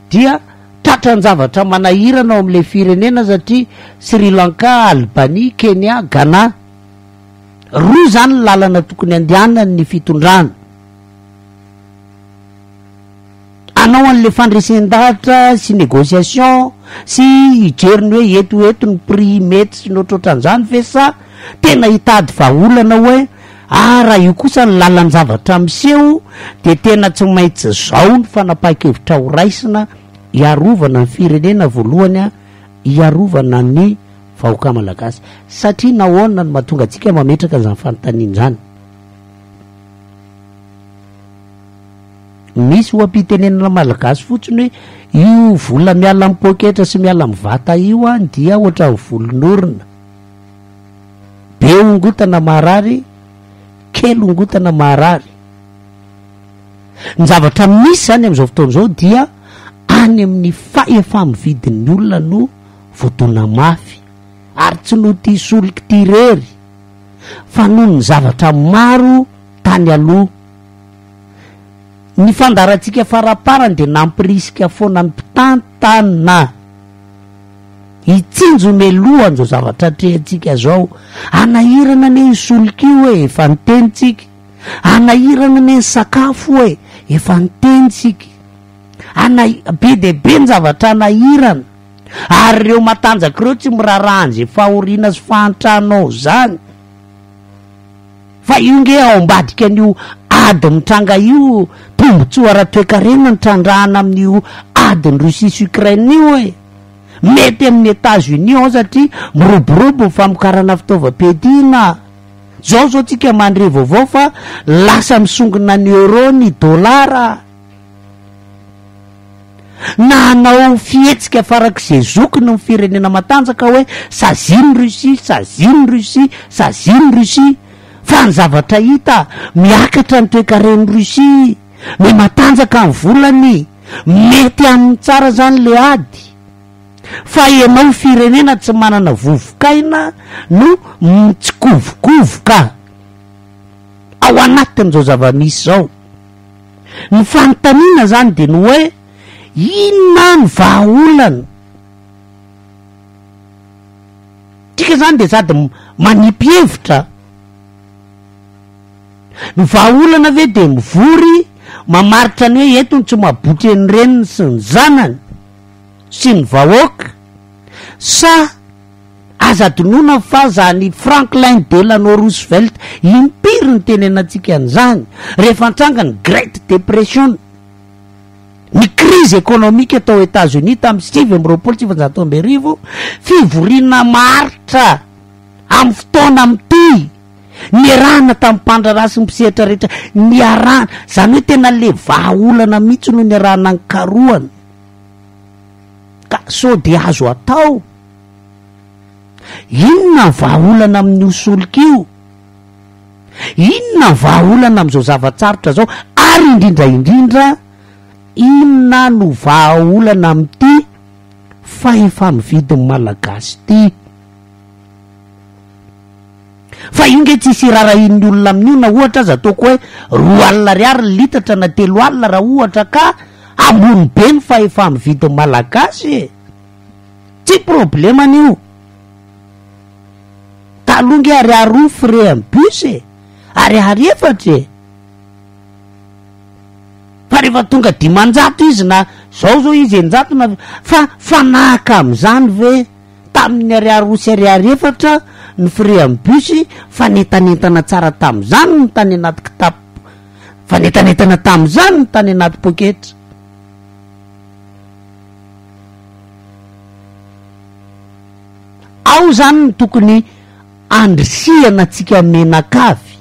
dia tratran-javatra manahirana ao amin'ilay firenena satria Sri Lanka, Albania, Kenya, Ghana. Roa izany ny lalana tokony handehanan'ny fitondrana. Hanao an'ilay fandresen-dahatra sy négociation sy hijery ny hoe eto ho eto ny prix mety sy ny ohatrohatran'izany ve sa tena hitady vahaolana hoe Ary raha io kosa ny lalan-javatra miseho dia tena tsy maintsy zao ny fanapahan-kevitra ho raisina hiarovana ny firenena voalohany hiarovana ny vahoaka malagasy satria nahoana no mahatonga antsika mametraka an'izany fanontaniana izany? Misy oha-pitenenana malagasy fotsiny hoe io vola miala amin'ny poketra sy miala amin'ny vata io an dia ohatran'ny volon'orona. Be ongotana maharary, kely ongotana maharary. Ny zavatra misy zany amin'izao fotoana izao dia any amin'ny fahefamividin'ny olona no vodona mafy ary tsy noho ity solika ity irery fa noho ny zavatra maro tany aloha. Ny fandaharantsika faraparany dia nampirisika foana ny mpitantana. Hitsinjo mialoha an'izao zavatra atrehantsika izao. Hanahirana anie io solika io e, efa niteny tsika. Hanahirana anie ny sakafo e, efa niteny tsika. Hanahi- be dia be ny zavatra hanahirana. Ary ireo matanjaka ireo tsy miraharaha an'izay fahoriana sy fahantrana ao izany. Fa io nge ao ambadikan'io ady mitranga io tombotsoa ara-toekarena no trandrahana amin'io adin'i Russie sy Ukraine io e! Mety amin'i Etats Unis ao satria miroborobo ny famokarana fitaovam-piadiana. Zao zao tsika mandre vaovao fa lasa misongona ny euro ny dolara. Na hanao fihetsika farak'izay zokiny ny firenena matanjaka hoe sazian'i Russie, sazian'i Russie, sazian'i Russie. Fa ny zavatra hita, miakatra ny toekaren'i Russie, me matanjaka ny volany, mety aminy tsara zany le ady. Fa ianao firenena tsy manana vovok'aina no mitsikovokovoka ao anatin'izao zava-misy zao. Ny fanontaniana izany dia ny hoe, inona no vahaolana? Tsika izany dia sady manipy hevitra an! Ny vahaolana ve dia mivory mamaritra ny hoe eto ny tsy mahabotra ny reniny sy ny zanany sy ny vahoaka sa Aza adinoina fa zany Franklin Delano Roosevelt impiry no tenenantsika an'izany rehefa nitranga ny Great Depression, ny krizy ekonomika tao Etats Unis tamin'ny sivy amby roapolo sy sivinjato amby arivo, fivoriana maharitra amin'ny fotoana mitohy niarahana tamin'ny mpandraharaha sy ny mpisehatra rehetra niarahana, zany hoe tena le vahaolana mihitsy no niarahana nikarohana ka sao dia azo atao. Inona ny vahaolana amin'io solika io? Inona ny vahaolana amin'izao zava-tsarotra izao? Ary indrindra indrindra, inona no vahaolana amin'ity fahefa-mividin'ny Malagasy ity? Fa io nge tsisy irarahian'ny olona amin'io na ohatra aza ataoko hoe roa alina ariary ny litatra na telo alina raha ohatra ka ambony be ny fahefa-mividin'ny Malagasy e! Tsy problème an'io. Taloha nge ariary roa ny frais am bus e, ariary efatra e. Fa rehefa tonga dimanjato izy na zao zao izy eninjato na fa fanahaka am'zany ve tamin'ny ariary roa sy ariary efatra ny frais am bus fa nentanentana tsara tam'zany ny tany anaty kitapo fa nentanentana tam'zany ny tany anaty poketra. Ao zany no tokony andrisihana antsika mianakavy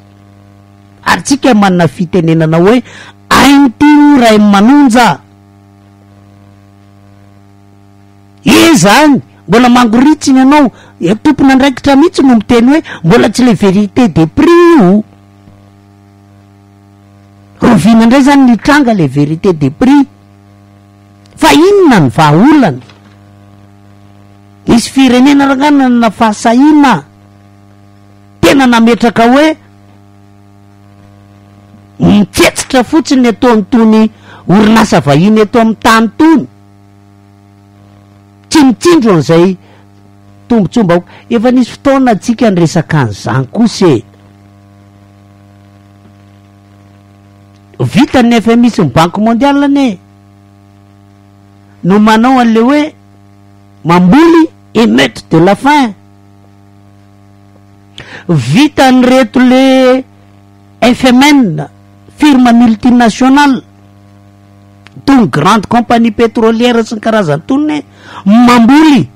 ary tsika manana fitenenana hoe ainty o ray manonja a! Ee zany mbola mangoritsina ianao, tompon'andraikitra mihitsy no miteny hoe mbola tsy le vérité de prix io, rahoviana indray zany nitranga le vérité de prix? Fa inona ny vahaolana? Nisy firenena ary angaha nanana fahasahiana tena nametraka hoe mitsetsitra fotsiny ny ataon'itony orinasa vahiny eto amin'ny tany itony. Tsy mitsinjo an'izay tombontsoam-bahoaka. Efa nisy fotoana antsika niresaka an'izany kosa e. vitan'ny FMI sy ny banque mondiale anie no manao an'le hoe mamboly emeute de la fin vitan'ireto le FMN firme multinationale tony grande compagnie pétrolière sy ny karazany tony mamboly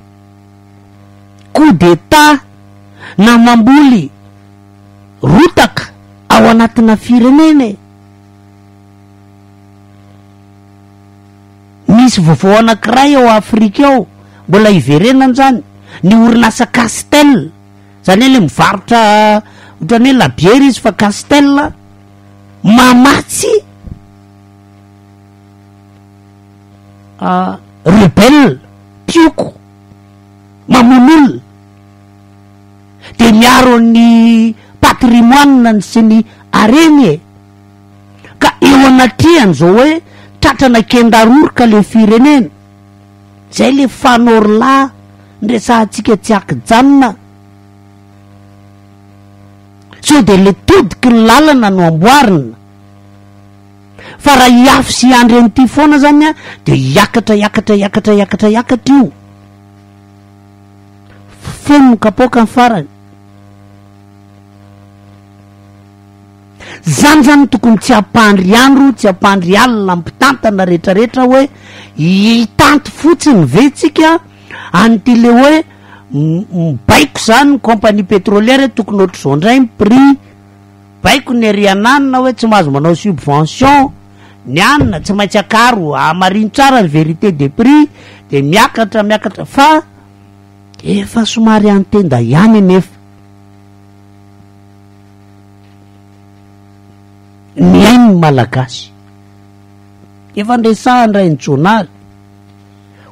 coup d'état na mamboly Rotaka ao anatina firenena e! Misy vaovao anakiray ao Afrika ao, mbola hiverenana zany, ny orinasa Castel, zany hoe le mivarotra otrany hoe labiera izy fa Castel a, mamatsy rebelle, mpioko, mamono olona. dia miaro ny patrimoine-ny sy ny hareny e! ka eo anatrehany zao hoe tratrana kendaroroka le firenena, zay le fanorla niresahantsika tsy akijanona sao dia le todiky ny lalana no amboarina fa raha i afy sy i andry an'ity foana zany an dia hiakatra hiakatra hiakatra hiakatra hiakatra io. Feno ny kapoaka ny farany. Zany zany tokony tsy ampandry andro, tsy ampandry alina mpitantana retraretra hoe hitanty fotsiny ve tsika an'ity le hoe mibaiko zany compagnie petrolière tokony ohatr'izao ndray ny prix Baiko ny ery ananona hoe tsy mahazo manao subvention ny anona, tsy maintsy akaro amarino tsara ny vérité des prix dia miakatra miakatra fa efa somary antenda ihany anefa ny ain'ny malagasy. Efa niresahan'i Rainijônaly,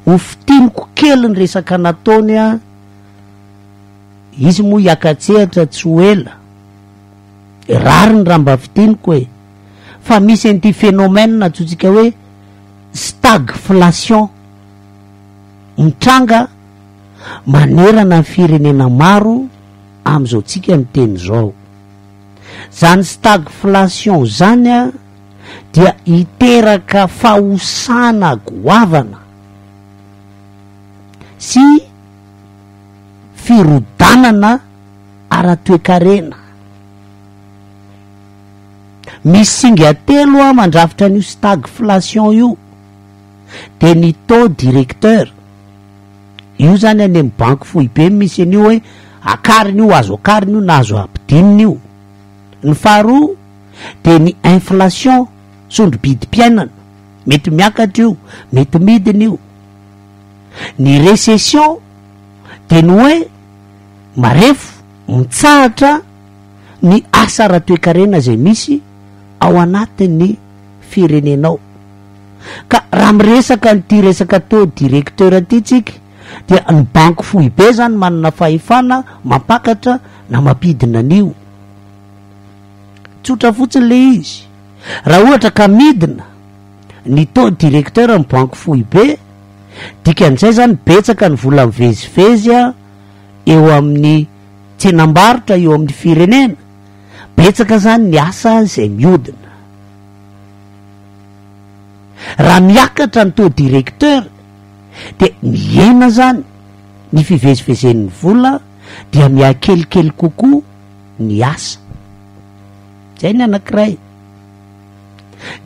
ho fintiniko kely ny resaka nataony an, izy moa hiaka-tsehatra tsy ho ela. Rariny raha mba fiteniko e! Fa misy an'ity phénomène antsointsika hoe stagflation mitranga manerana ny firenena maro amin'izao tsika miteny izao. Izany stagflation izany an, dia hiteraka fahosana goavana sy firodanana ara-toekarena. Misy singa telo an mandrafitra an'io stagflation io, dia ny taux directeur, io zany any amin'ny banky foibe misy an'io hoe akarina io, azo akarina io na azo ampidinina io. Ny faharoa dia ny inflation, sondro-bidim-piainana, mety miakatra io, mety midina io. Ny recession dia ny hoe, Marefo mitsahatra ny asa ara-toekarena izay misy ao anatin'ny firenenao. Ka raha miresaka an'ity resaka taux directeur ity tsika dia ny banky foibe zany manana fahefana mampakatra na mampidina an'io. Tsotra fotsiny le izy. Raha ohatra ka midina ny taux directeur ny banky foibe, dikan'izay zany betsaka ny vola mivezivezy a, eo amin'ny tsenam-barotra eo amin'ny firenena, betsaka izany ny asa izay mihodina. Raha miakatra ny taux directeur dia mihena izany ny fivezivezen'ny vola dia mihakelikely kokoa ny asa. Izay ny anankiray.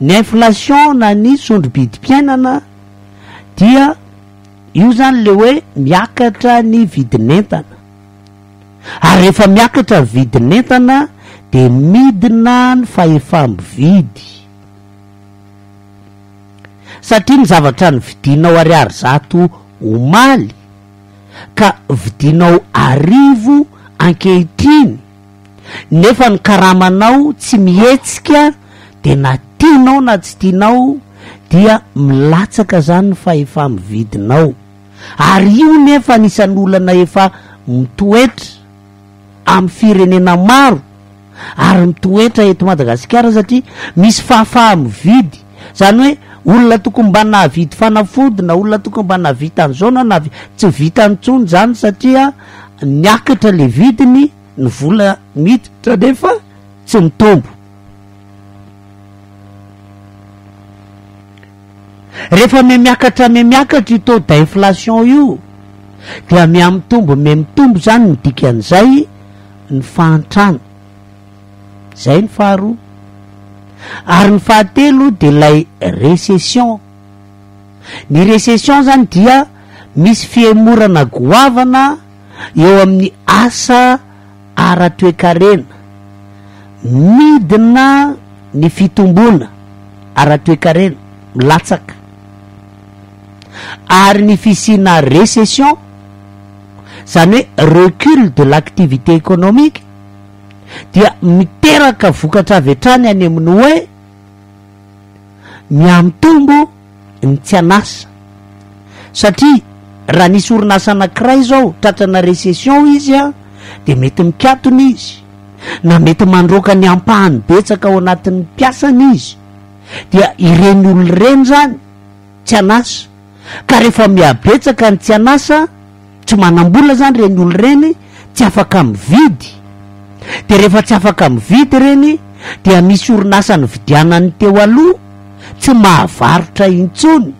Ny inflation na ny sondro-bidim-piainana dia Io zany le hoe miakatra ny vidin'entana, ary rehefa miakatra ny vidin'entana dia midina ny fahefam-bividy, satria ny zavatra nividinao ariary zato omaly ka vidinao arivo ankehitriny, Nefa ny karamanao tsy mihetsika de na tianao na tsy tianao dia milatsaka zany ny fahefa-mividinao ary io nefa anisan'ny olana efa mitoetra amin'ny firenena maro ary mitoetra eto Madagasikara satria misy fahafaha-mividy zany hoe olona tokony mba nahavidy fanafody na olona tokony mba nahavita an'izao na nahavita tsy vitany intsony zany satria niakatra le vidiny ny vola miditra nefa tsy mitombo. Rehefa mihamiakatra mihamiakatra io taux d'inflation io dia mihamitombo mihamitombo zany ny dikan'izay ny fahantrana. Zay ny faharoa. Ary ny fahatelo de lay recession. Ny recession zany dia misy fihemorana goavana. eo amin'ny asa ara-toekarena, midina ny fitomboana ara-toekarena, milatsaka, ary ny fisiana récession, izany hoe recul de l'activité économique, dia miteraka vokatra avy hatrany any amin'ny hoe, mihamitombo, ny tsy an'asa. Satria raha nisy orinasa anankiray izao tratrana recession izy an, dia mety mikatona izy, na mety mandroaka ny ampahany betsaka ao anatin'ny mpiasany izy. Dia ireny olona ireny izany tsy an'asa. Ka rehefa mihabetsaka ny tsy an'asa, Tsy manam-bola zany reny olo reny, tsy afaka mividy. De rehefa tsy afaka mividy reny dia misy orinasa nividianany teo aloha tsy mahavarotra intsony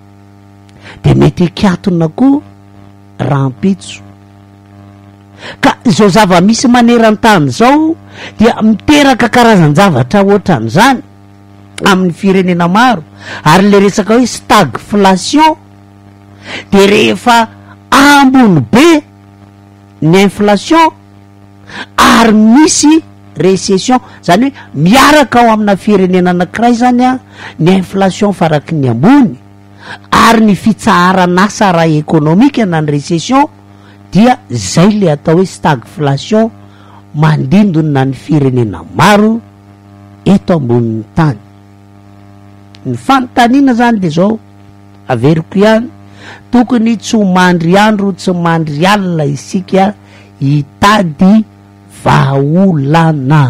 de mety hikatona koa rahampitso. Ka zao zava-misy maneran-tany zao dia miteraka karazan-javatra otran'izany amin'ny firenena maro ary le resaka hoe stagflation, dia rehefa ambony be ny inflation ary misy recession, zany hoe miaraka ao amina firenena anakiray zany an, ny inflation faraky ny ambony ary ny fitsaharan'asa ara-ekonomika na ny recession dia zay le atao hoe stagflation mandindona ny firenena maro eto ambonin'ny tany. Ny fanontaniana zany de zao, averiko ihany, tokony tsy ho mandry andro tsy mandry alina isika hitady vahaolana.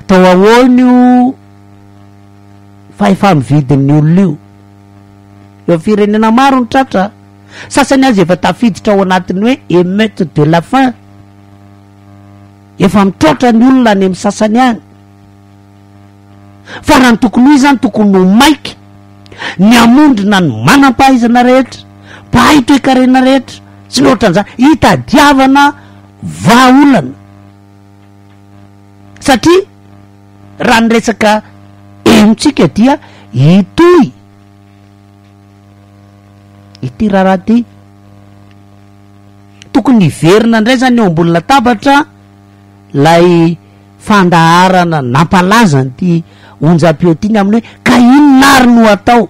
Atao ahoana io fahefa-mividin'ny olona io? Eo amin'ny firenena maro ny tratra, sasany aza efa tafiditra ao anatin'ny hoe emeute de la faim, efa mitroatra ny olona any amin'ny sasany any. fa raha ny tokony ho izy zany tokony ho maika ny hamondrona ny manam-pahaizana rehetra, mpahay toekarena rehetra sy ny ohatran'izany hitadiavana vahaolana satria raha ny resaka henontsika dia hitohy ity raharaha ty tokony hiverina indray zany eo ambony latabatra lay fandaharana nampalaza an'ity onjam-peo ity ny amin'ny hoe ka inona ary no atao?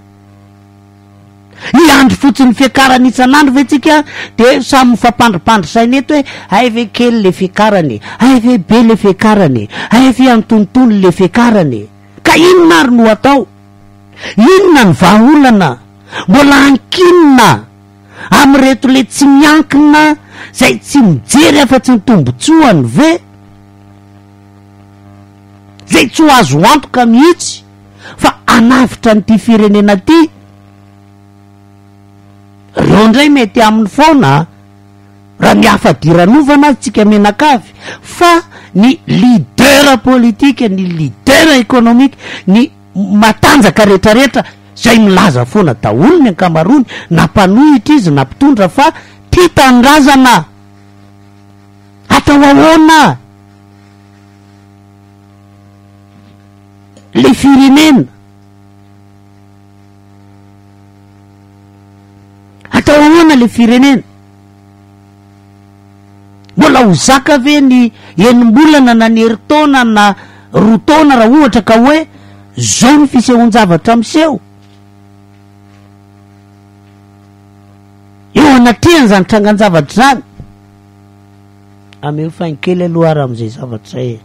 Hiandry fotsiny fiakarany isan'andro ve tsika de samy mifampandripandry saina eto hoe hay ve kely le fiakarany e, hay ve be le fiakarany e, hay ve antonontono le fiakarany e? Ka inona ary no atao? Inona ny vahaolana? Mbola ankinina? amin'ireto le tsy miankina zay tsy mijery afa-tsy ny tombotsoany ve? zay tsy ho azo antoka mihitsy fa hanavotra an'ity firenena ty reo ndray mety aminy foana raha ny hafadiranovana azy tsika menakavy fa ny leader politique ny leader economique ny matanjaka retraretra zay milaza foana daholo ny ankamarony na mpanohitra izy na mpitondra fa tia tanindrazana atao ahoana le firenena atao ahoana le firenena Mbola ho zaka ve ny enim-bolana na ny herintaona na roa taona raha ohatra ka hoe izao ny fisehoan-javatra miseho? Eo anatrehan'izany trangan-javatra izany, ameho fahin-kely aloha ary amin'izay zavatra izay e!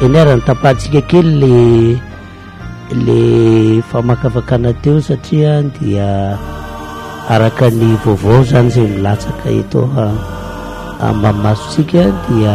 Eny ny tapahantsika kely le le famakafakana teo satria dia araka ny vaovao zany zay milatsaka eto amin'ny masontsika dia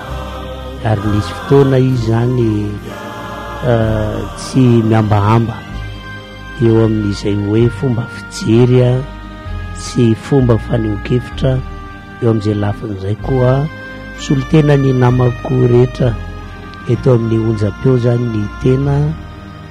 ary nisy fotoana izy izany eh, tsy miambahamba eo amin'izay hoe fomba fijery a sy fomba fanehonkevitra eo amin'izay lafiny izay koa solotena ny namako rehetra eto amin'ny onjam-peo izany ny tena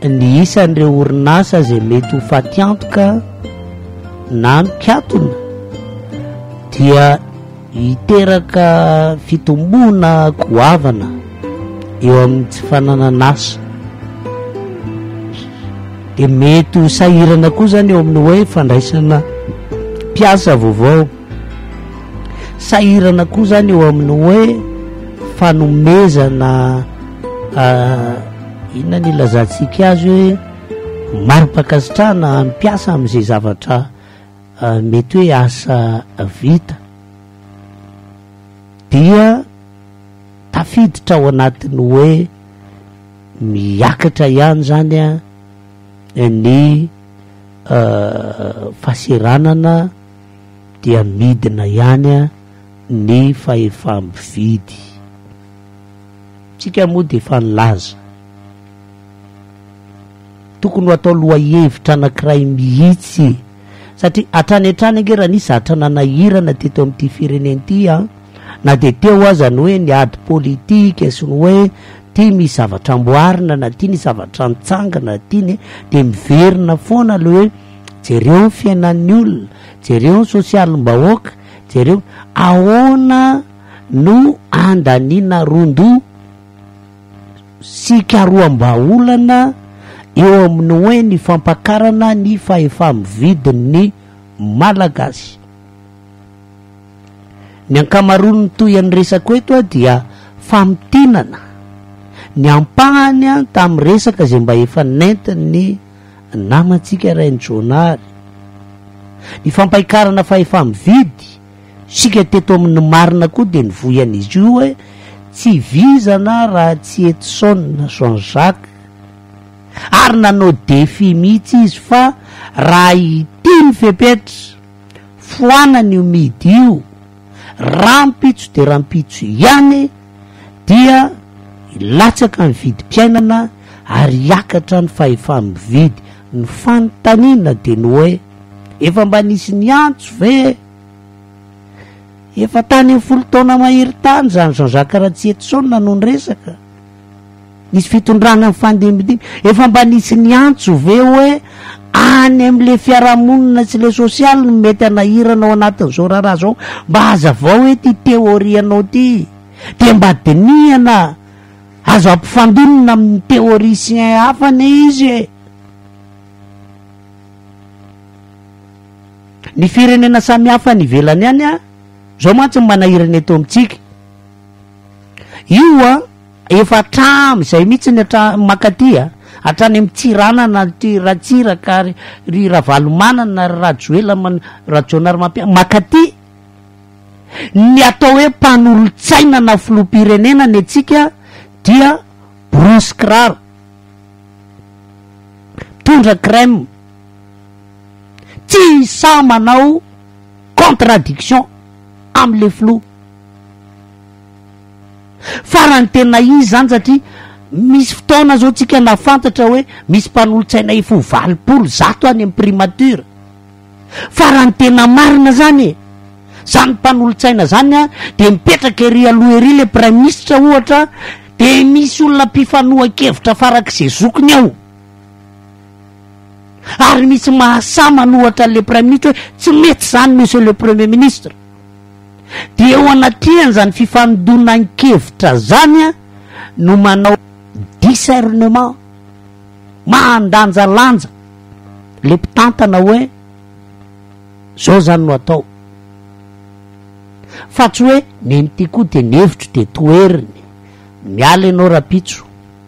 Ny isan'ireo orinasa izay mety ho fatiantoka na mikatona dia hiteraka fitomboana goavana eo amin'ny tsy fananan'asa. Dia mety ho sahirana koa izany eo amin'ny hoe fandraisana mpiasa vaovao. Sahirana koa zany eo amin'ny hoe fanomezana ah, inona ny ilazantsika azy hoe mari-pankasitrahana ny mpiasa amin'izay zavatra ah, mety hoe asa vita dia tafiditra ao anatin'ny hoe miakatra ihany zany a ny ah, fahaseranana dia midina ihany ny fahefam-bividy. Tsika moa dia efa nilaza. Tokony ho atao lohahevitra anankiray mihitsy satria hatrany hatrany ange raha nisy zatra nanahirana teto amin'ity firenena ity an, na dia teo aza ny hoe ny ady politika sy ny hoe ity misy zavatra amboarina na ity ny zavatra nitsangana ity ny dia miverina foana ilay hoe Jereo ny fiainan'ny olona, jereo ny sosialim-bahoaka, jereo ahoana no andaniana ron-doha sy karoham-bahaolana eo amin'ny hoe ny fampakarana ny fahefa-mividin'ny Malagasy. Ny ankamaroan'ny tohin'ny resako eto aho dia famintinana ny ampahany tamin'ny resaka izay mba efa nentin'ny. namantsika Rainjonary. Ny fampaikarana fahefa-mividy sika teto amin'ny marina koa dia nivoy an'izy io hoe tsy vizana raha tsy Edson na Jean Jacques ary nanao défi mihitsy izy fa raha ity ny fepetra foanana io midi io Rahampitso dia rahampitso ihany dia hilatsaka ny vidim-piainana ary hiakatra ny fahefa-mividy. Ny fanontaniana dia ny hoe, efa mba nisy niantso ve? Efa tany amin'ny folo taona mahery tany izany Jean Jacques Ratsietison no niresaka. Nisy fitondrana nifandimbidimbina. Efa mba nisy niantso ve hoe any amin'ilay fiarahamonina sy ilay sosialy no mety hanahirana ao anatin'izao raharaha izao? Mba hazavao hoe ity teôrianao ity, dia mba dinihana, azo ampifandonina amin'ny teôrisiens hafa anie izy e! Ny firenena samihafa any ivelany any an, izao mantsy ny manahirana eto amintsika. Io an, efa hatramin izay mihitsy ny hatra, mankaty an, hatrany amin'ny tsiranana ity Ratsiraka ry ry Ravalomanana ry Rajoela man, Rajaonarimampianina, mankaty ny atao hoe mpanolotsaina na filoham-pirenena ny antsika dia borosy kiraro, mitondra crème, tsy sahy manao contradiction amin'ilay filoha. Farany tena izy izany satria misy fotoana izao tsika na fantatra hoe misy mpanolotsaina hifoha valopolo, zato any amin'ny primature. Farany tena marina izany e. Izany mpanolotsaina izany an, dia mipetraka ery aloha ery ilay praiminisitra ohatra, dia misy olona mpifanohan-kevitra farak'izay zokiny ao. Ary misy mahasamana ohatra an'ilay praiminisitra hoe tsy mety izany monsieur le premier ministre. Dia eo anatrehan'izany fifanodonan-kevitra izany no manao discernement mahandanjalanja le mpitantana hoe zao zany no atao. Fa tsy hoe nen'ity koa dia ny hevitro dia toheriny. Miala ianao rapitso.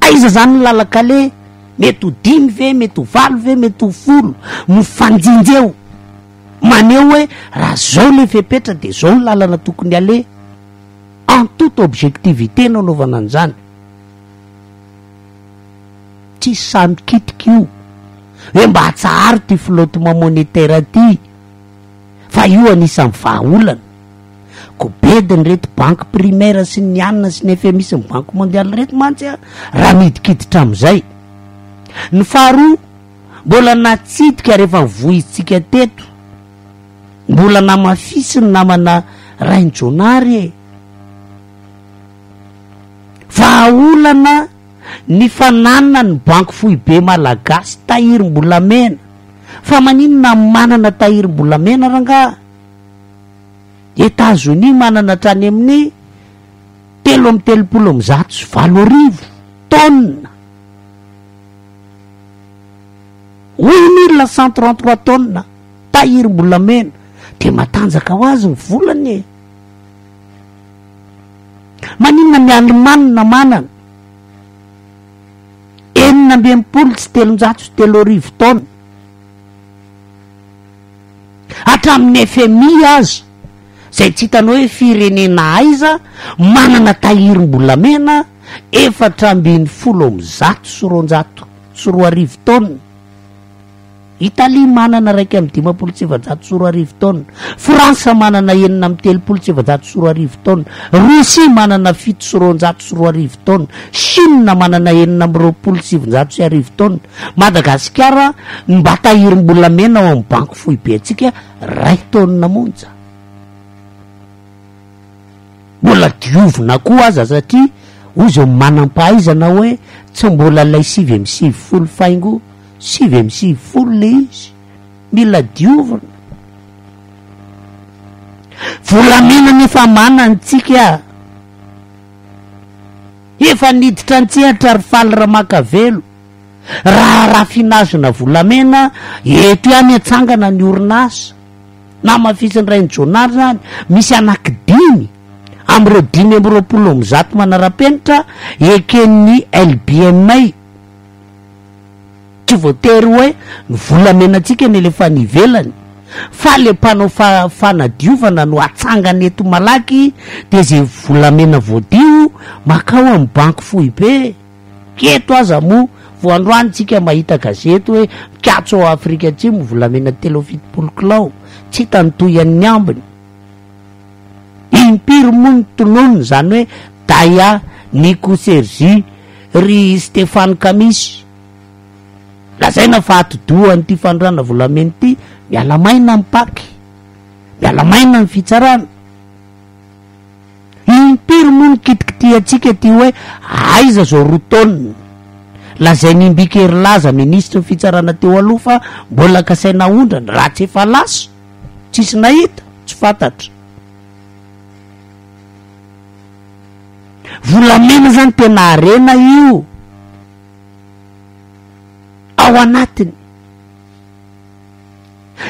Aiza zany ny lalan-kale? Mety ho dimy ve? Mety ho valo ve? Mety ho folo? Mifanjinja eo, maneho hoe raha zao le fepetra de zao ny lalana tokony haleha. En toute objectivité no anaovana an'izany. Tsisy sahy mikitika io hoe mba atsaharo ty flottement monétaire ty. fa io anisan'ny vahaolana. Koa bedin'ireto banky primaires sy ny anina sy ny fmi sy ny banky mondiale ireto mantsy an, raha midikiditra amin'izay. Ny faharoa, mbola natsidika ary efa vohizintsika teto, mbola namafisin'ny namana Rainjonary e! Vahaolana. ny fananan'ny Banky Foibe Malagasy tahirim-bolamena. Fa maninona manana tahirim-bolamena rangaha? Etazonia manana hatrany amin'ny telo amby telopolo amby zato sy valo arivo tonnes. Huit mille cent trente trois tonnes tahirim-bolamena. Dia matanjaka ho azy ny volany e! Maninona ny Alemana manana enina amby enimpolo sy telonjato sy telo arivo taona? Hatramin'ny FMI aza, izay tsy hitanao hoe firenena aiza manana tahirim-bolamena efatra ambin'ny folo amby zato sy roanjato sy roa arivo taona. Italia manana iraika amby dimampolo sy efajato sy roa arivo taonina, Frantsa manana enina amby telopolo sy efajato sy roa arivo taonina, Rosia manana fito sy roanjato sy roa arivo taonina, Shina manana enina amby roapolo sy sivinjato sy arivo taonina, Madagasikara mba tahirim-bolamena ao amin'ny Banky Foibentsika iray taonina monja. Mbola diovina koa aza satria hoy izao manam-pahaizana hoe tsy mbola ilay sivy amby sivifolo faingo Sivy amby sivifolo le izy, mila diovina. Volamena nefa amana ny tsika. Efa niditra antsehatra ry faly ramakavelo. Raha rafinazina volamena, eto ihany atsangana ny orinasa. Namafisin'ny rainijonary zany, misy anaky dimy, am'ireo dimy amby roapolo amby zato manarapenitra, eken'ny LBMA. Tsy voatery hoe ny volamenantsika no alefa any ivelany fa le mpanao fanadiovana no atsangana eto malaky de ze volamena voadio makao amin'ny banky foibe. Eto aza moa vao androany tsika mahita gazety hoe mikatso ao Afrika Atsimo volamena telo amby fitopolo kilao, tsy hita ny tohin'ny ambiny. Impiry moa ny tonony izany hoe Daya Nico Sergi ry Stéphane Kamisy? Lazaina fa atidoha an'ity fanondranana volamena ity, miala maina ny pac, miala maina ny fitsarana. Impiry moa ny kitikitihantsika ity hoe aiza izao roa taonina? Lazain'i Mbikerilaza, minisitry ny fitsarana teo aloha fa mbola kasaina aondrana raha tsy efa lasa. Tsisy nahita, tsy fantatra. Volamena zany tena harena io ao anatiny.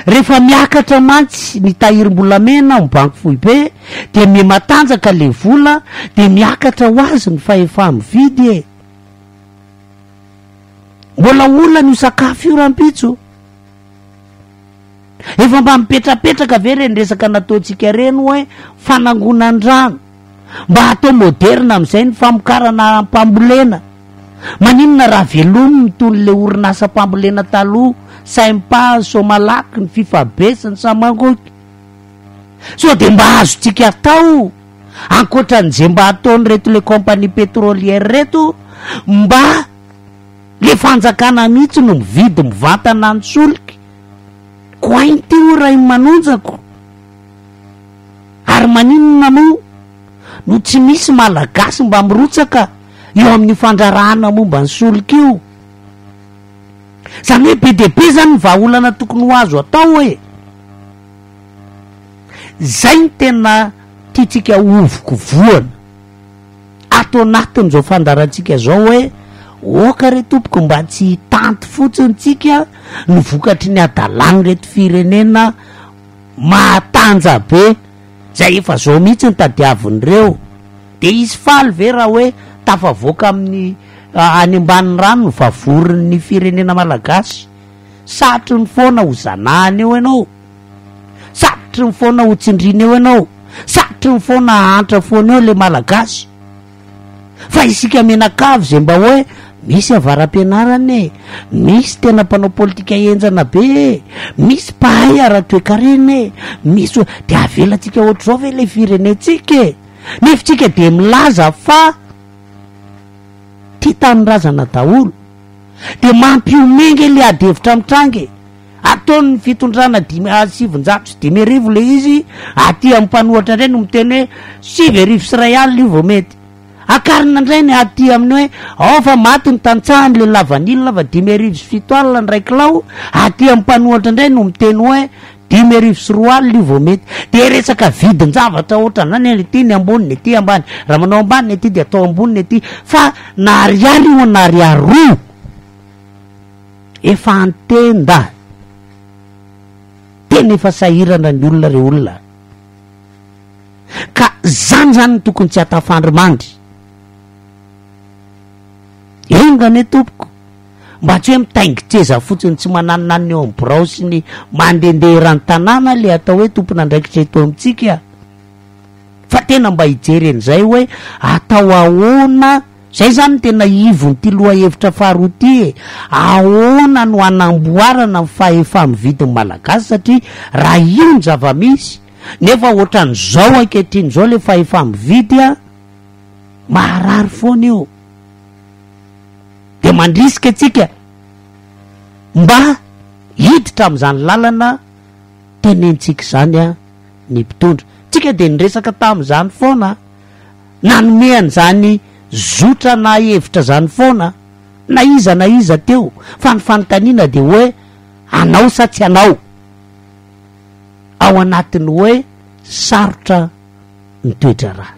Rehefa miakatra mantsy ny tahirim-bolamena ao banky foibe dia miha-matanjaka le vola dia miakatra ho azy ny fahefa-mividy e. Mbola olana io sakafo io rahampitso. Efa mba mipetrapetraka ve reny resaka nataontsika reny hoe fanangonan-drano mba hatao moderina amin'izay ny famokarana ampambolena? Maninona raha velomina itony ilay orinasa ampambolena taloha, Simpa, Somalac, ny Fifabe sy ny Samangoky? Sao dia mba azontsika atao ankoatran'izay mba ataon'ireto les compagnies pétrolières ireto mba Le fanjakana mihitsy no mividy mivantana ny solika ko ainty io ray manonjako ary maninona mo no tsy misy malagasy mba mirotsaka eo amin'ny fandrarahana momba ny solika io zany hoe be dia be zany ny vahaolana tokony ho azo atao e zay ny tena tiantsika hovokovohana ato anatin'izao fandaharantsika izao hoe oka re tompoko mba tsy hitanty fotsiny tsika ny vokatry ny adalan'ireto firenena mahatanja be zay efa zao mihitsy ny tadiavin'ireo de hisy faly ve raha hoe tafavoaka amin'ny ah, any ambanin'ny rano ny vavorin'ny firenena malagasy satriny foana ho zanahany eo ianao Sarotry ny foana ho tsindrina eo ianao, sarotry ny foana hahantra foana eo ilay Malagasy. Fa isika mianakavy izay mba hoe misy avara-pianarana e, misy tena mpanao politika henjana be e, misy mpahay ara-toekarena e, misy hoe dia avelantsika ohatr'izao ve ilay firenentsika e? Nefa isika dia milaza fa tia tanindrazana daholo. Dia mampihomehy ange ilay adihevitra mitranga e. Ataon'ny fitondrana dimy aly sivinjato sy dimy arivo ilay izy aty amin'ny mpanohatra indray no miteny hoe sivy arivo sy iray alina io vao mety. Akarina indray ny aty amin'ny hoe ao fa maty ny tantsahan'ilay lavanila fa dimy arivo sy fito alina ny iray kilao, aty amin'ny mpanohatra indray no miteny hoe dimy arivo sy roa alina io vao mety. Dia resaka vidin-javatra ohatran'izany ary ity ny ambony ny ety ambany. Raha manao ambany ny ety dia atao ambony ny ety fa na ariary io na ariary roa. Efa antenda. Tena efa sahirana ny olona re olona. Ka zany zany no tokony tsy atafandry mandry. Enga anie tompoko. Mba tsy hoe mitaingi-tseza fotsiny tsy mananina ny eo amin'ny birao sy ny mandehandeha eran-tanàna le atao hoe tompon'andraikitra eto amintsika. Fa tena mba hijery an'izay hoe atao ahoana, izay izany no tena ivon'ity lohahevitra faharoa ity e, ahoana no hanamboarana ny fahefa-mividin'ny Malagasy satria raha io no zava-misy nefa ohatran'izao ankehitriny izao ilay fahefa-mividy an, maharary foana io. Dia mandrisika antsika mba hiditra amin'izany lalana tenentsika izany an. ny mpitondra. Tsika dia niresaka tamin'izany foana, nanome an'izany zotra na hevitra izany foana na iza na iza teo, fa ny fanontaniana dia hoe anao sa tsy anao, ao anatin'ny hoe sarotra ny toe-draharaha.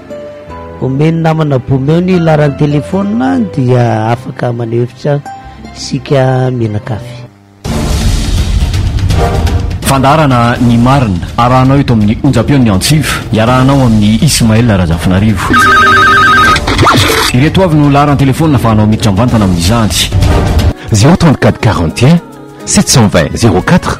Omen'ny namana Bomeo ny laharan'ny telefaonina dia afaka maneho hevitra isika mianakavy. Fandaharana ny marina arahanao eto amin'ny onjam-peon'ny Antsiva, iarahanao amin'ny Ismaël Razafinarivo. Ireto avy no laharan'ny telefaonina afahanao miditra mivantana amin'izany. 034 41 720 04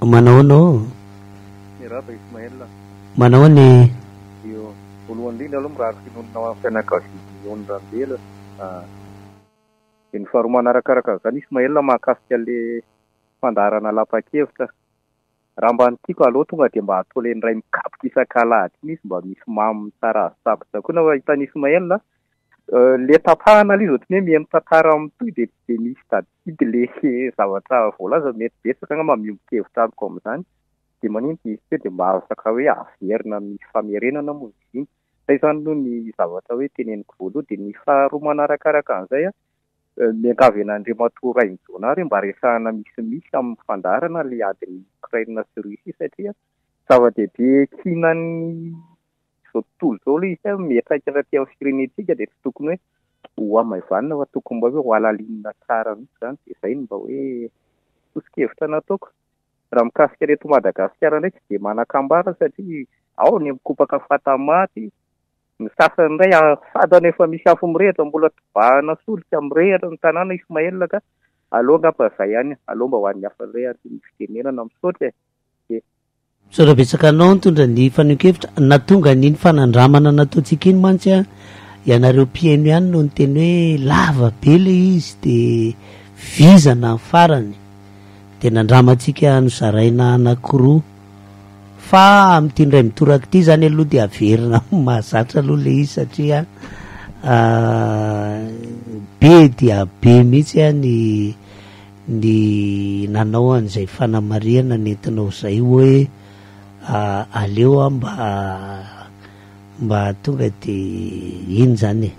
Manao no. Mirava Ismaël. Manao ny. Io voalohany indrindra aloha mirary finoana ho an'ny fianakavian'i Yone Randela. Dia ny faharoa manarakaraka an'izany Ismaël mahakasika ilay fandaharana lapa-kevitra. Raha mba ny tiako aleo tonga dia mba atao ilay indray mikapoka isak'alahady iny izy mba misy mamy tsara azo tsakotsakona fa hitan'i Ismaël ilay tapahana ilay izy ohatran'ny hoe miheno tantara mitohy dia dia misy da Mifidy le zavatra voalaza, mety betsaka angamba ny miombon-kevitra amiko amin'izany, dia manino dia izy teo dia mba afaka hoe averina amin'ny famerenana moa izy iny. Fa izany aloha ny zavatra hoe teneniko voaloha. Dia ny faharoa manarakaraka an'izay, miangavy an'Andriamatoa Rainijaonary hoe mba resahana misimisy amin'ny fandaharana ilay adin'i Okraina sy Russie satria zava-dehibe kianan'ny Izao tontolo izao aloha isika miantraika aty amin'ny firenentsika dia tsy tokony hoe hohamaivanina fa tokony mba hoe hohalalinina tsara mihitsy izany. Dia izay no mba hoe soso-kevitra nataoko. Raha mikasika ny eto Madagasikara indray tsy dia manan-kambara satria ao ny mikopaka fatamaty, ny sasany indray fantany efa misy afo mirehitra mbola tobahana solika mirehitra ny tanàna Ismaël ka aleo angamba izay ihany, aleo mba ho an'ny hafa indray ary ny fitenenana. Misaotra e. Misaotra betsaka anao nitondra ny fanehoan-kevitra. Nahatonga an'iny fanandramana nataontsika iny mantsy an, ianareo mpihaino ihany no niteny hoe lava be ilay izy dia vizana amin'ny farany. Dia nandramantsika nozaraina anankiroa. Fa amin'ity indray mitoraka ity izany aloha dia averina amin'ny mahazatra aloha ilay izy satria be dia be mihitsy ny. ny nanao an'izay fanamarihana nentinao izay hoe aleo aho mba mba tonga dia iny izany e,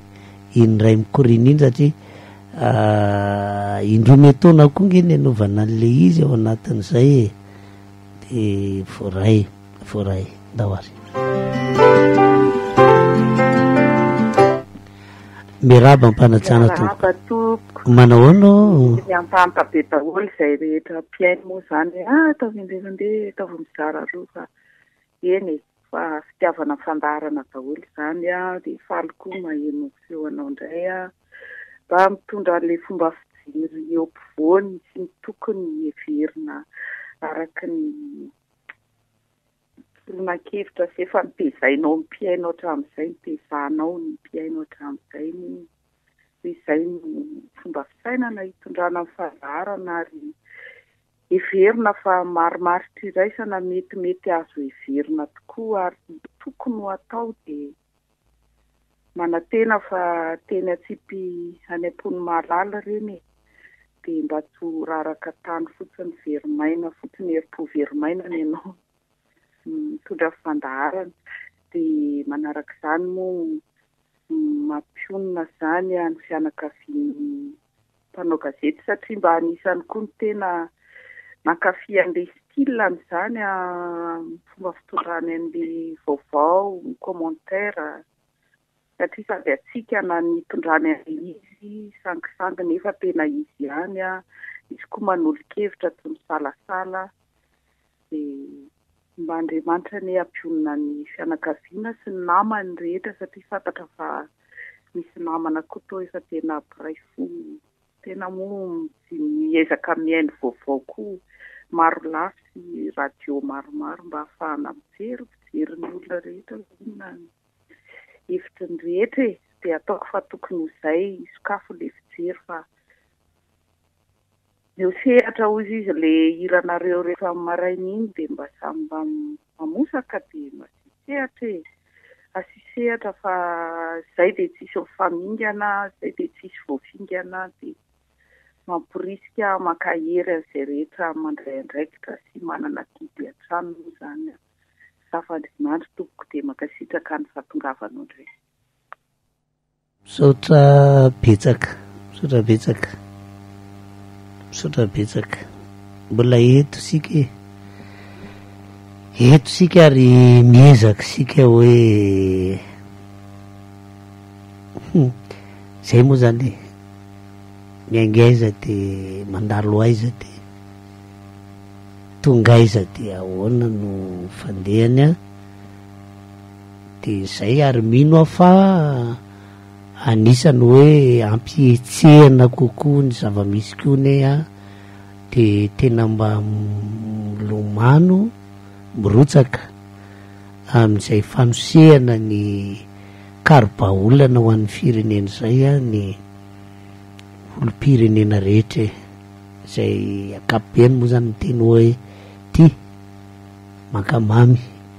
iny iray mikorina iny satria indroa amy taona koa ange ny anaovana an'ilay izy ao anatin'izay e, dia voaray. voaray ndao ary miraba ampanajana tompoko manahoana miampampa be daholo izay rehetra mpiaino moa zany a ah, ataovy indray mandeha ataovy mizara roa fa eny fa fitiavana fandaharana daholo izany a ah, dia faly koa maheno feo anao indray a ah. mba mitondra an'ilay fomba fijery eo mpivoany sy ny tokony heverina araka ny Tolona-kevitra sy efa notezainao mpihaino hatramin'izay, notezanao ny mpihaino hatramin'izay moa hoe izay no fomba fisainana hitondrana ny fandaharana ary heverina fa marimaritra iraisana metimety azo heverina tokoa ary ny tokony ho atao dia Manantena fa teny atsipy any Ampoinimalala ireny e. Dia mba tsy ho raraka tany fotsiny very maina fotsiny herim-po very maina ny anao mitondra ny fandaharana. Dia manaraka izany moa mampionona izany ny fianakavian'i. mpanao gazety satria mba anisany koa ny tena nankafy an'ilay style an'izany amin'ny fomba fitondrany an'ilay vaovao, ny commentaire satria sady hatsikana ny hitondrany an'ilay izy, sangisangy nefa tena izy ihany, misy koa manolo-kevitra tsy misalasala. Dia mba Andriamanitra anie hampionona ny fianakaviana sy ny namany rehetra satria fantatra fa misy namana koa toa efa tena mpiray fo tena moa miezaka mihaino vaovao koa marolafy sy radio maromaro mba hahafahana mijery mijery ny olona rehetra inona ny hevitry ny rehetra e dia ataoko fa tokony ho izay sokafy ilay fijery fa Eo sehatra hozy izy le hiranareo refa maraina iny de mba samy mba mamosaka de mba asio sehatra e! Asio sehatra fa zay de tsisy mifamingana, zay de tsisy voafingana de mamporisika mankahery an'izay rehetra mandray andraikitra sy manana didy hatrany moa zany an! Zafandrimanitra tompoko de mankasitraka ny fahatongavanao ndray. Misaotra betsaka, misaotra betsaka, misaotra betsaka. Mbola eto isika e, eto isika ary miezaka isika hoe hmm, zay moa zany e, miainga aiza de mandalo aiza de tonga aiza de ahoana no fandehany an. de zay ary mino aho fa anisany hoe ampihetsehana kokoa ny zava-misy koa ne a, de tena mba milomano mirotsaka amin'izay fanosehana ny karo-bahaolana ho an'ny firenena izay a ny olom-pirenena rehetra e, izay ankapobeny moa zany miteny hoe tia mankamamy.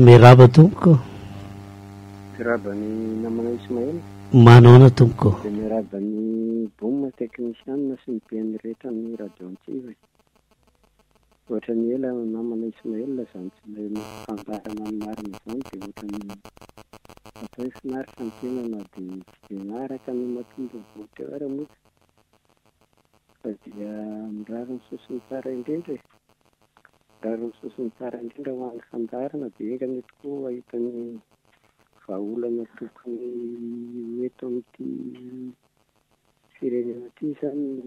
Miarahaba tompoko. Miarahaba ny namana Ismaël. Manaona tompoko. Dia miarahaba ny bomma teknisianina sy ny ben'ny rehetra ny radio antsiva. Ohatran'ny ela no namana Ismaël izany tsy mahay fandaharana ny marina izany dia ohatran'ny atao hoe finaritra ny tena na dia tsy dia naharaka ny matoam-baovao teo ary moa ka. Fa dia mirary ny sosony tsara indrindra e! Mirary ny sosony tsara indrindra ho an'ny fandaharana dia enga anie tokoa ho hahita ny vahaolana tokony ho eto amin'ity firenena ity izany ny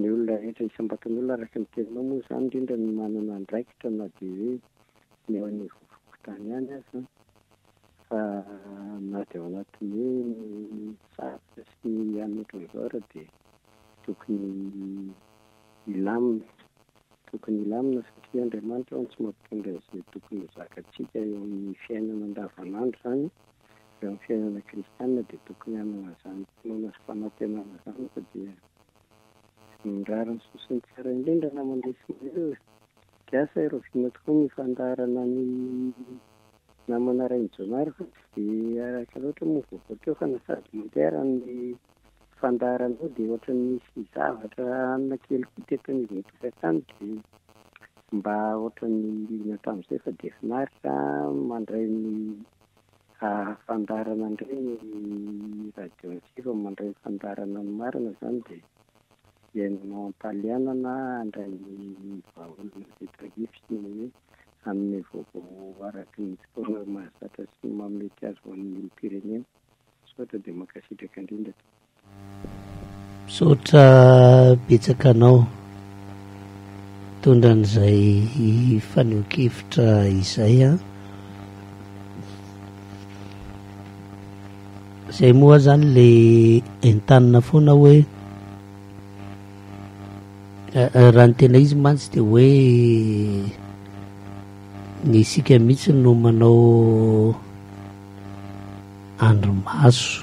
Ny olona rehetra isam-batan'olona araka ny teninao moa izany indrindra no manana andraikitra na dia hoe ny eo anivon'ny fokontany ihany aza fa na dia ao anatin'ny hoe ny faritra sy ny an'ny ohatran'izao ary dia tokony hilamina. Tokony hilamina satria Andriamanitra hono tsy mampitondra izay tokony ho zakantsika eo amin'ny fiainana andavanandro izany, eo amin'ny fiainana kristianina dia tokony hanana izany finoana sy fanantenana izany fa dia Ny rariny sosony tsara indrindra na mandeha sy mandeha dia asa hiroviana tokoa ny fandaharana ny namana Rainjonary fa tsy dia araka loatra moa vao voakeo fa na sady mandeha ary ny fandaharana ao dia ohatra ny misy zavatra hanina kely koa teto anivon'ny tokantrano dia mba ohatra ny liana hatramin'izay fa dia finaritra mandray ny Fandaharana indray ny radio antsiva mandray ny fandaharana ny marina izany dia enonao am-palianana handray ny vahaolana sy ny tandrify sy ny hoe hanome vaovao araka ny fotoana mahazatra sy ny mahamety azy ho an'ny olom-pirenena. Misaotra dia mankasitraka indrindra tompoko. Misaotra betsaka anao mitondra an'izay fanehoan-kevitra izay an. Izay moa zany le entanina foana hoe raha ny tena izy mantsy de hoe ny isika mihitsy no manao andrimaso.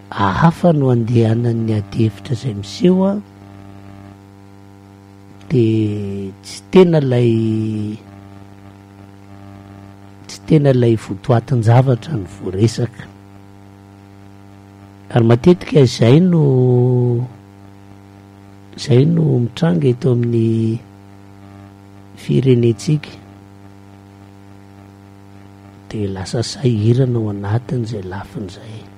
hafa no andehanan'ny adihevitra izay miseho an, dia tsy tena ilay tsy tena ilay votoatin-javatra no voaresaka. Ary matetika izay no izay no mitranga eto amin'ny firenentsika dia lasa sahirana ao anatin'izay lafiny izay.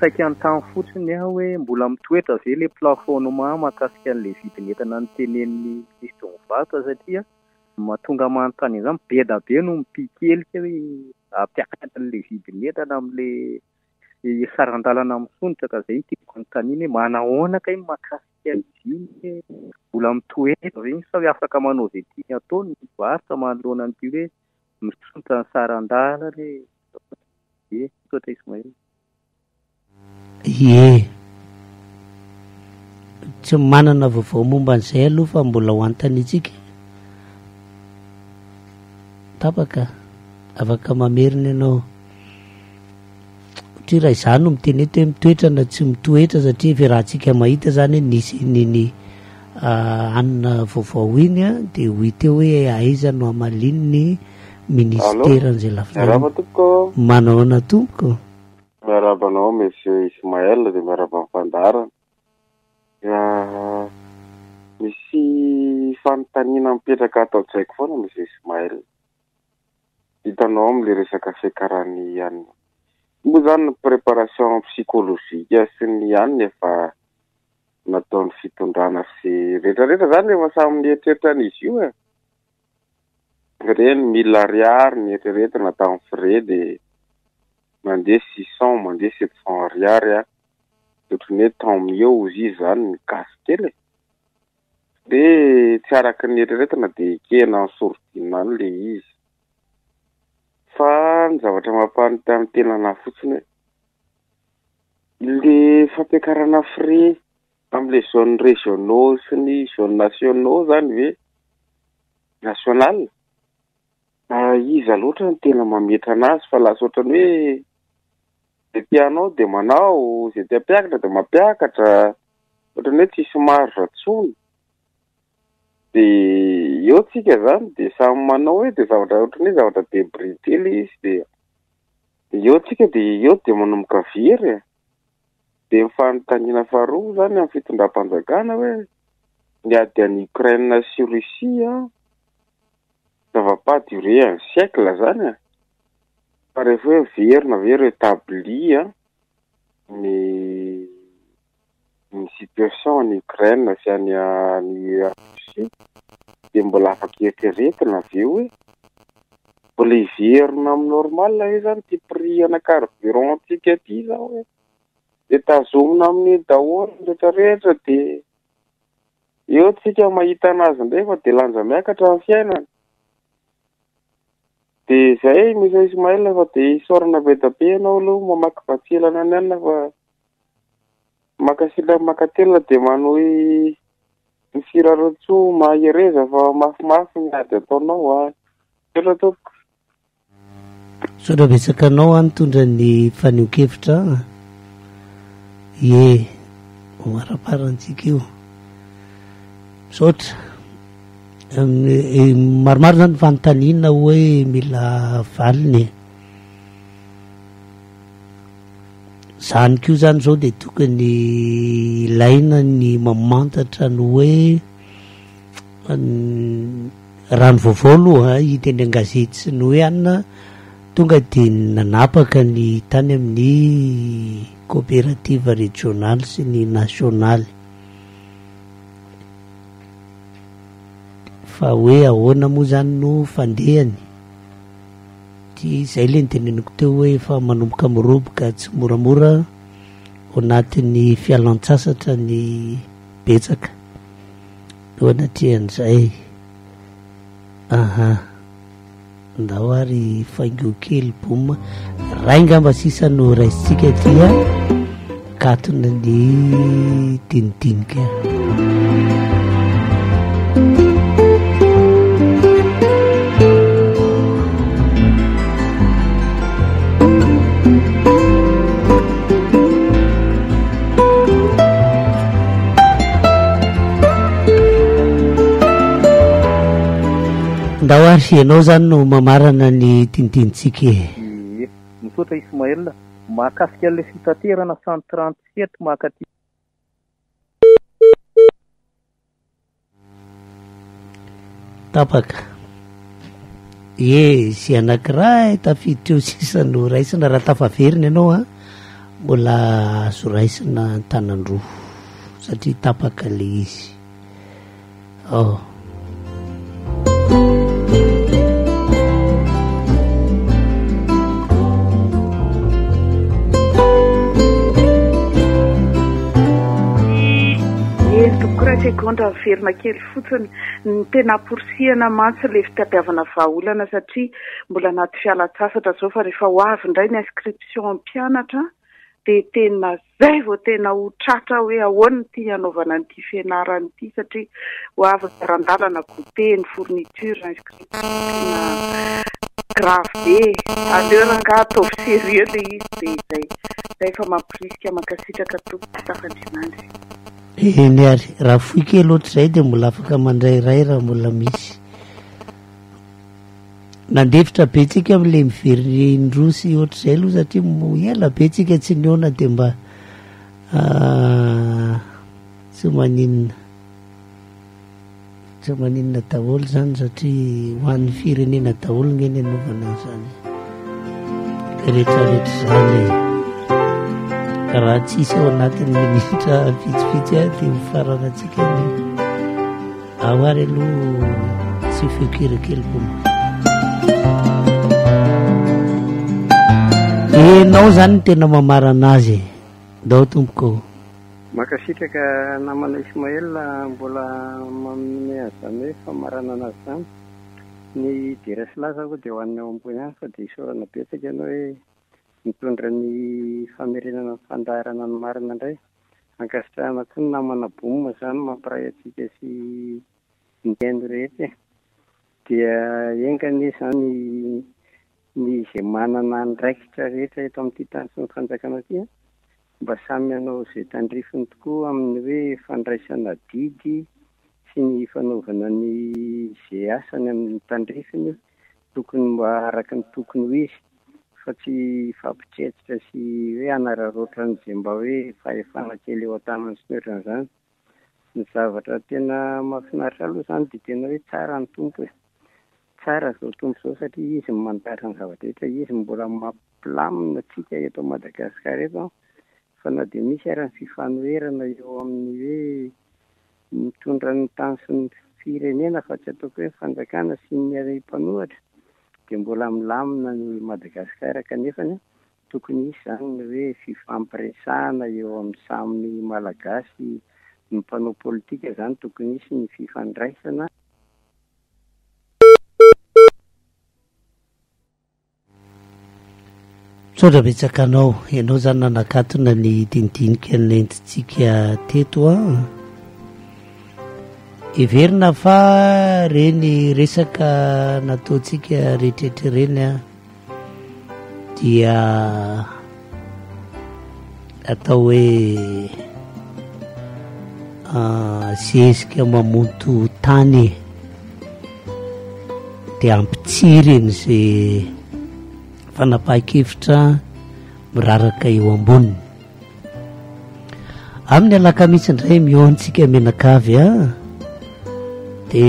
Saika hanontany fotsiny aho hoe mbola mitoetra ve ilay plafonnement mahakasika an'ilay vidin'entana notenenin'ny minisitry ny varotra satria ny mahatonga ahy manontany an'izany hoe beda be no mipikelika hoe hampiakatra an'ilay vidin'entana amin'ilay saran-dalana misondrotra ka izay no tiako hanontaniana hoe manahoana kay ny mahakasika an'izy iny hoe mbola mitoetra ve sa hoe afaka manao izay tiany atao ny mpivarotra manoloana an'ity hoe Misaotra ny saran-dalana e! Ie, misaotra Ismaël. Ie. Tsy manana vaovao momba an'izay aloha fa mbola ho anontaniantsika. Tapaka. Afaka mamerina ianao. Satria raha izaho no miteny eto hoe mitoetra na tsy mitoetra satria efa iarahantsika mahita izany hoe nisy iny iny hanina vaovao iny an, dia ho hita eo hoe aiza no hamaliany ny minisiteran'izay lafiny. Miarahaba tompoko. Manahoana tompoko? Miarahaba anao Monsieur Ismaël dia miarahaba amin'ny fandaharana. Misy fanontaniana mipetraka ato an-tsaiko foana Monsieur Ismaël. Hitanao amin'ilay resaka fiakarany ihany. Moa izany ny préparation psychologique sy ny ihany efa nataon'ny fitondrana sy rehetra rehetra izany efa samy nieritreritra an'izy io e. Ireny mille ariary noeritreretina tamin'ny frais dia mandeha six cent, mandeha sept cent ariary an. Dia ohatran'ny hoe tant mieux hozy izy izany ny gasy kely e. Dia tsy araka ny eritreretina dia ekena any sorobiana any le izy. Fa ny zavatra mampanontany ny tenan'ahy fotsiny hoe, le fampiakarana frais amle zones régionaux sy ny zones nationaux zany ve, national, iza loatra no tena mametra an'azy fa lasa ohatran'ny hoe. Izay te hanao dia manao, izay te hampiakatra dia mampiakatra, ohatra ny hoe tsisy marge intsony. Dia eo tsika izany dia samy manao hoe dia zavatra ohatra ny hoe zavatra debris kely izy dia dia eo tsika dia eo dia manomboka very e. Dia ny fanontaniana faharoa moa izany amin'ny fitondram-panjakana hoe ny ady any Ukraine sy Russie an. zava-pa durée un siècle zany e! fa rehefa hoe miverina ve rétabli an ny ny situation any Ukraine sy any Russie dia mbola afaka eritreretina avy eo hoe mbola hiverina amin'ny normal ve zany ity prix ana carburant antsika ity zao e! dia tazomina amin'iny daholo ny rehetra rehetra dia Eo tsika mahita anazy indray fa dia lanja miakatra ny fiainana. Dia izay Monsieur Ismaël fa dia isaorana be dia be ianao aloha mamaky Batsilana ny anona fa makasitra makatelina dia manohy ny firarontsoa mahereza fa mafimafy ny ady ataonao an. Misaotra tompoko. Misaotra betsaka anao an nitondra ny fanehonkevitra an, ie ho araparantsika io. Misaotra. Maromaro zany ny fanontaniana hoe mila valiny e. Zany koa zany zao de tokony ilaina ny mamantatra ny hoe Raha ny vaovao aloha hita eny an-gazety sy ny hoe anona tonga dia nanapaka ny tany amin'ny coopérative régionale sy ny nationale. Fa hoe ahoana moa izany no fandehany? Dia izay ilay noteneniko teo hoe efa manomboka miroboka tsimoramora ao anatin'ny fialantsasatra ny betsaka. Foana aty an'izay. Aha. Ndao ary faingo kely boom. Ray ngamba sisa no raisintsika aty a. Katona ny dinidinika. Ndao ary ianao izany no mamarana ny tintintsika e! Ie. Misaotra Ismaël. Mahakasika an'ilay fitaterana cent trente sept mankaty. Tapaka. Ie, izay anankiray tafiditra eo sisa no raisina raha tafaverina ianao a, mbola azo raisina an-tanan-droa satria tapaka ilay izy. Oh. segondra miverina kely fotsiny ny tena porisihana mantsy le fitadiavana vahaolana satria mbola anaty fialan-tsasatra zao fa rehefa ho avy indray ny inscription mpianatra dia tena Zay vao tena ho tratra hoe ahoana ity hanaovana an'ity fianarana ity satria ho avy ny aran-dalana, goûter, ny fourniture, inscription, grave be. Aleo rangaha ataovy serieux ilay izy dia izay. Zay fa mamporisika, mankasitraka tompoko Tafandrimandy. Eny ary, raha fohy kely ohatr'izay dia mbola afaka mandray iray raha mbola misy. Nandefitra be tsika amle miverina indroa sy ohatr'izay aloha satria ela be tsika tsy nihaona de mba ah, tsy maninona tsy maninona daholo zany satria ho an'ny firenena daholo nge ny anovana zany rehetrarehetra zany raha tsisy ao anatin'ny minitra vitsivitsy ah de ho faranatsika ny Ao ary aloha tsy fiokirakiloko. Enao zany tena mamarana azy e. Ndao tompoko. Mankasitraka namana Ismaël mbola manome azy zany hoe famaranana azy zany. Ny dera sy laza aloha dia ho an'ny ao ambony any fa dia isaorana betsaka ianao hoe mitondra ny famerenana ny fandaharana ny marina indray. Ankasitrahana koa ny namana boom izany mampiray antsika sy ny haino rehetra e! Dia enga anie izany ny izay manana andraikitra rehetra eto amin'ity tany sy ny fanjakana ity an! Mba samy hanao izay tandrifiny tokoa amin'ny hoe fandraisana didy sy ny fanaovana ny izay asany amin'ny tandrifiny Tokony mba araka ny tokony ho izy fa tsy hifampiketsitra sy hoe hanararaotra an'izay mba hoe fahefana kely eo an-tanany sy ny ohatran'izany. Ny zavatra tena mahafinaritra aloha izany dia tena hoe tsara ny Tompo e! Tsara izao Tompo izao satria Izy no mandaitra ny zava-drehetra, Izy no mbola mampilamina antsika eto Madagasikara eto an! Fa na dia misy ary ny fifanoherana eo amin'ny hoe mitondra ny tany sy ny firenena fa tsy ataoko hoe fanjakana sy ny harem mpanohatra dia mbola milamina ny Madagascar kanefa ny tokony hisy izany ny hoe fifampiresahana eo amin'ny samy malagasy ny mpanao politika izany tokony hisy ny fifandraisana Misaotra betsaka anao, ianao izany nanakatona ny dinidinika nentintsika teto an, ah. Heverina fa ireny resaka nataontsika rehetrretra ireny an, ah, dia. atao hoe ah, zezika mamonto tany de ampitsiriny ze fanapaha-kevitra miraraka eo amboniny Amin'ny alakamisy indray mihaontsika mianakavy a de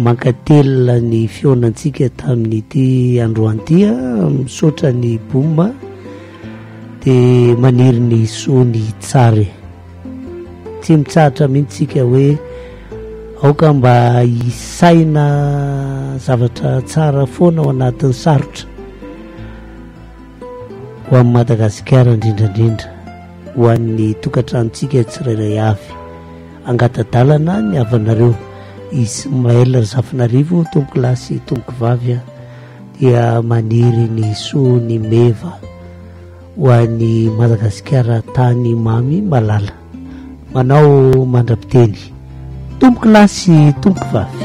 mankatelina ny fihaonantsika tamin'ity androany ity a misaotra ny boma de maniry ny soa ny tsary tsy mitsahatra mihintsika hoe aoka mba hisaina zavatra tsara foana ao anatin'ny sarotra Ho an'i Madagasikara indrindrandrindra, ho an'ny tokantranontsika tsirairay avy. Angata-dalana ny havanareo. Ismaël Razafinarivo, tompoko lahy sy tompoko vavy a! dia maniry ny soa ny meva ho an'i Madagasikara tany mamy malala. Manao mandra-piteny. Tompoko lahy sy tompoko vavy.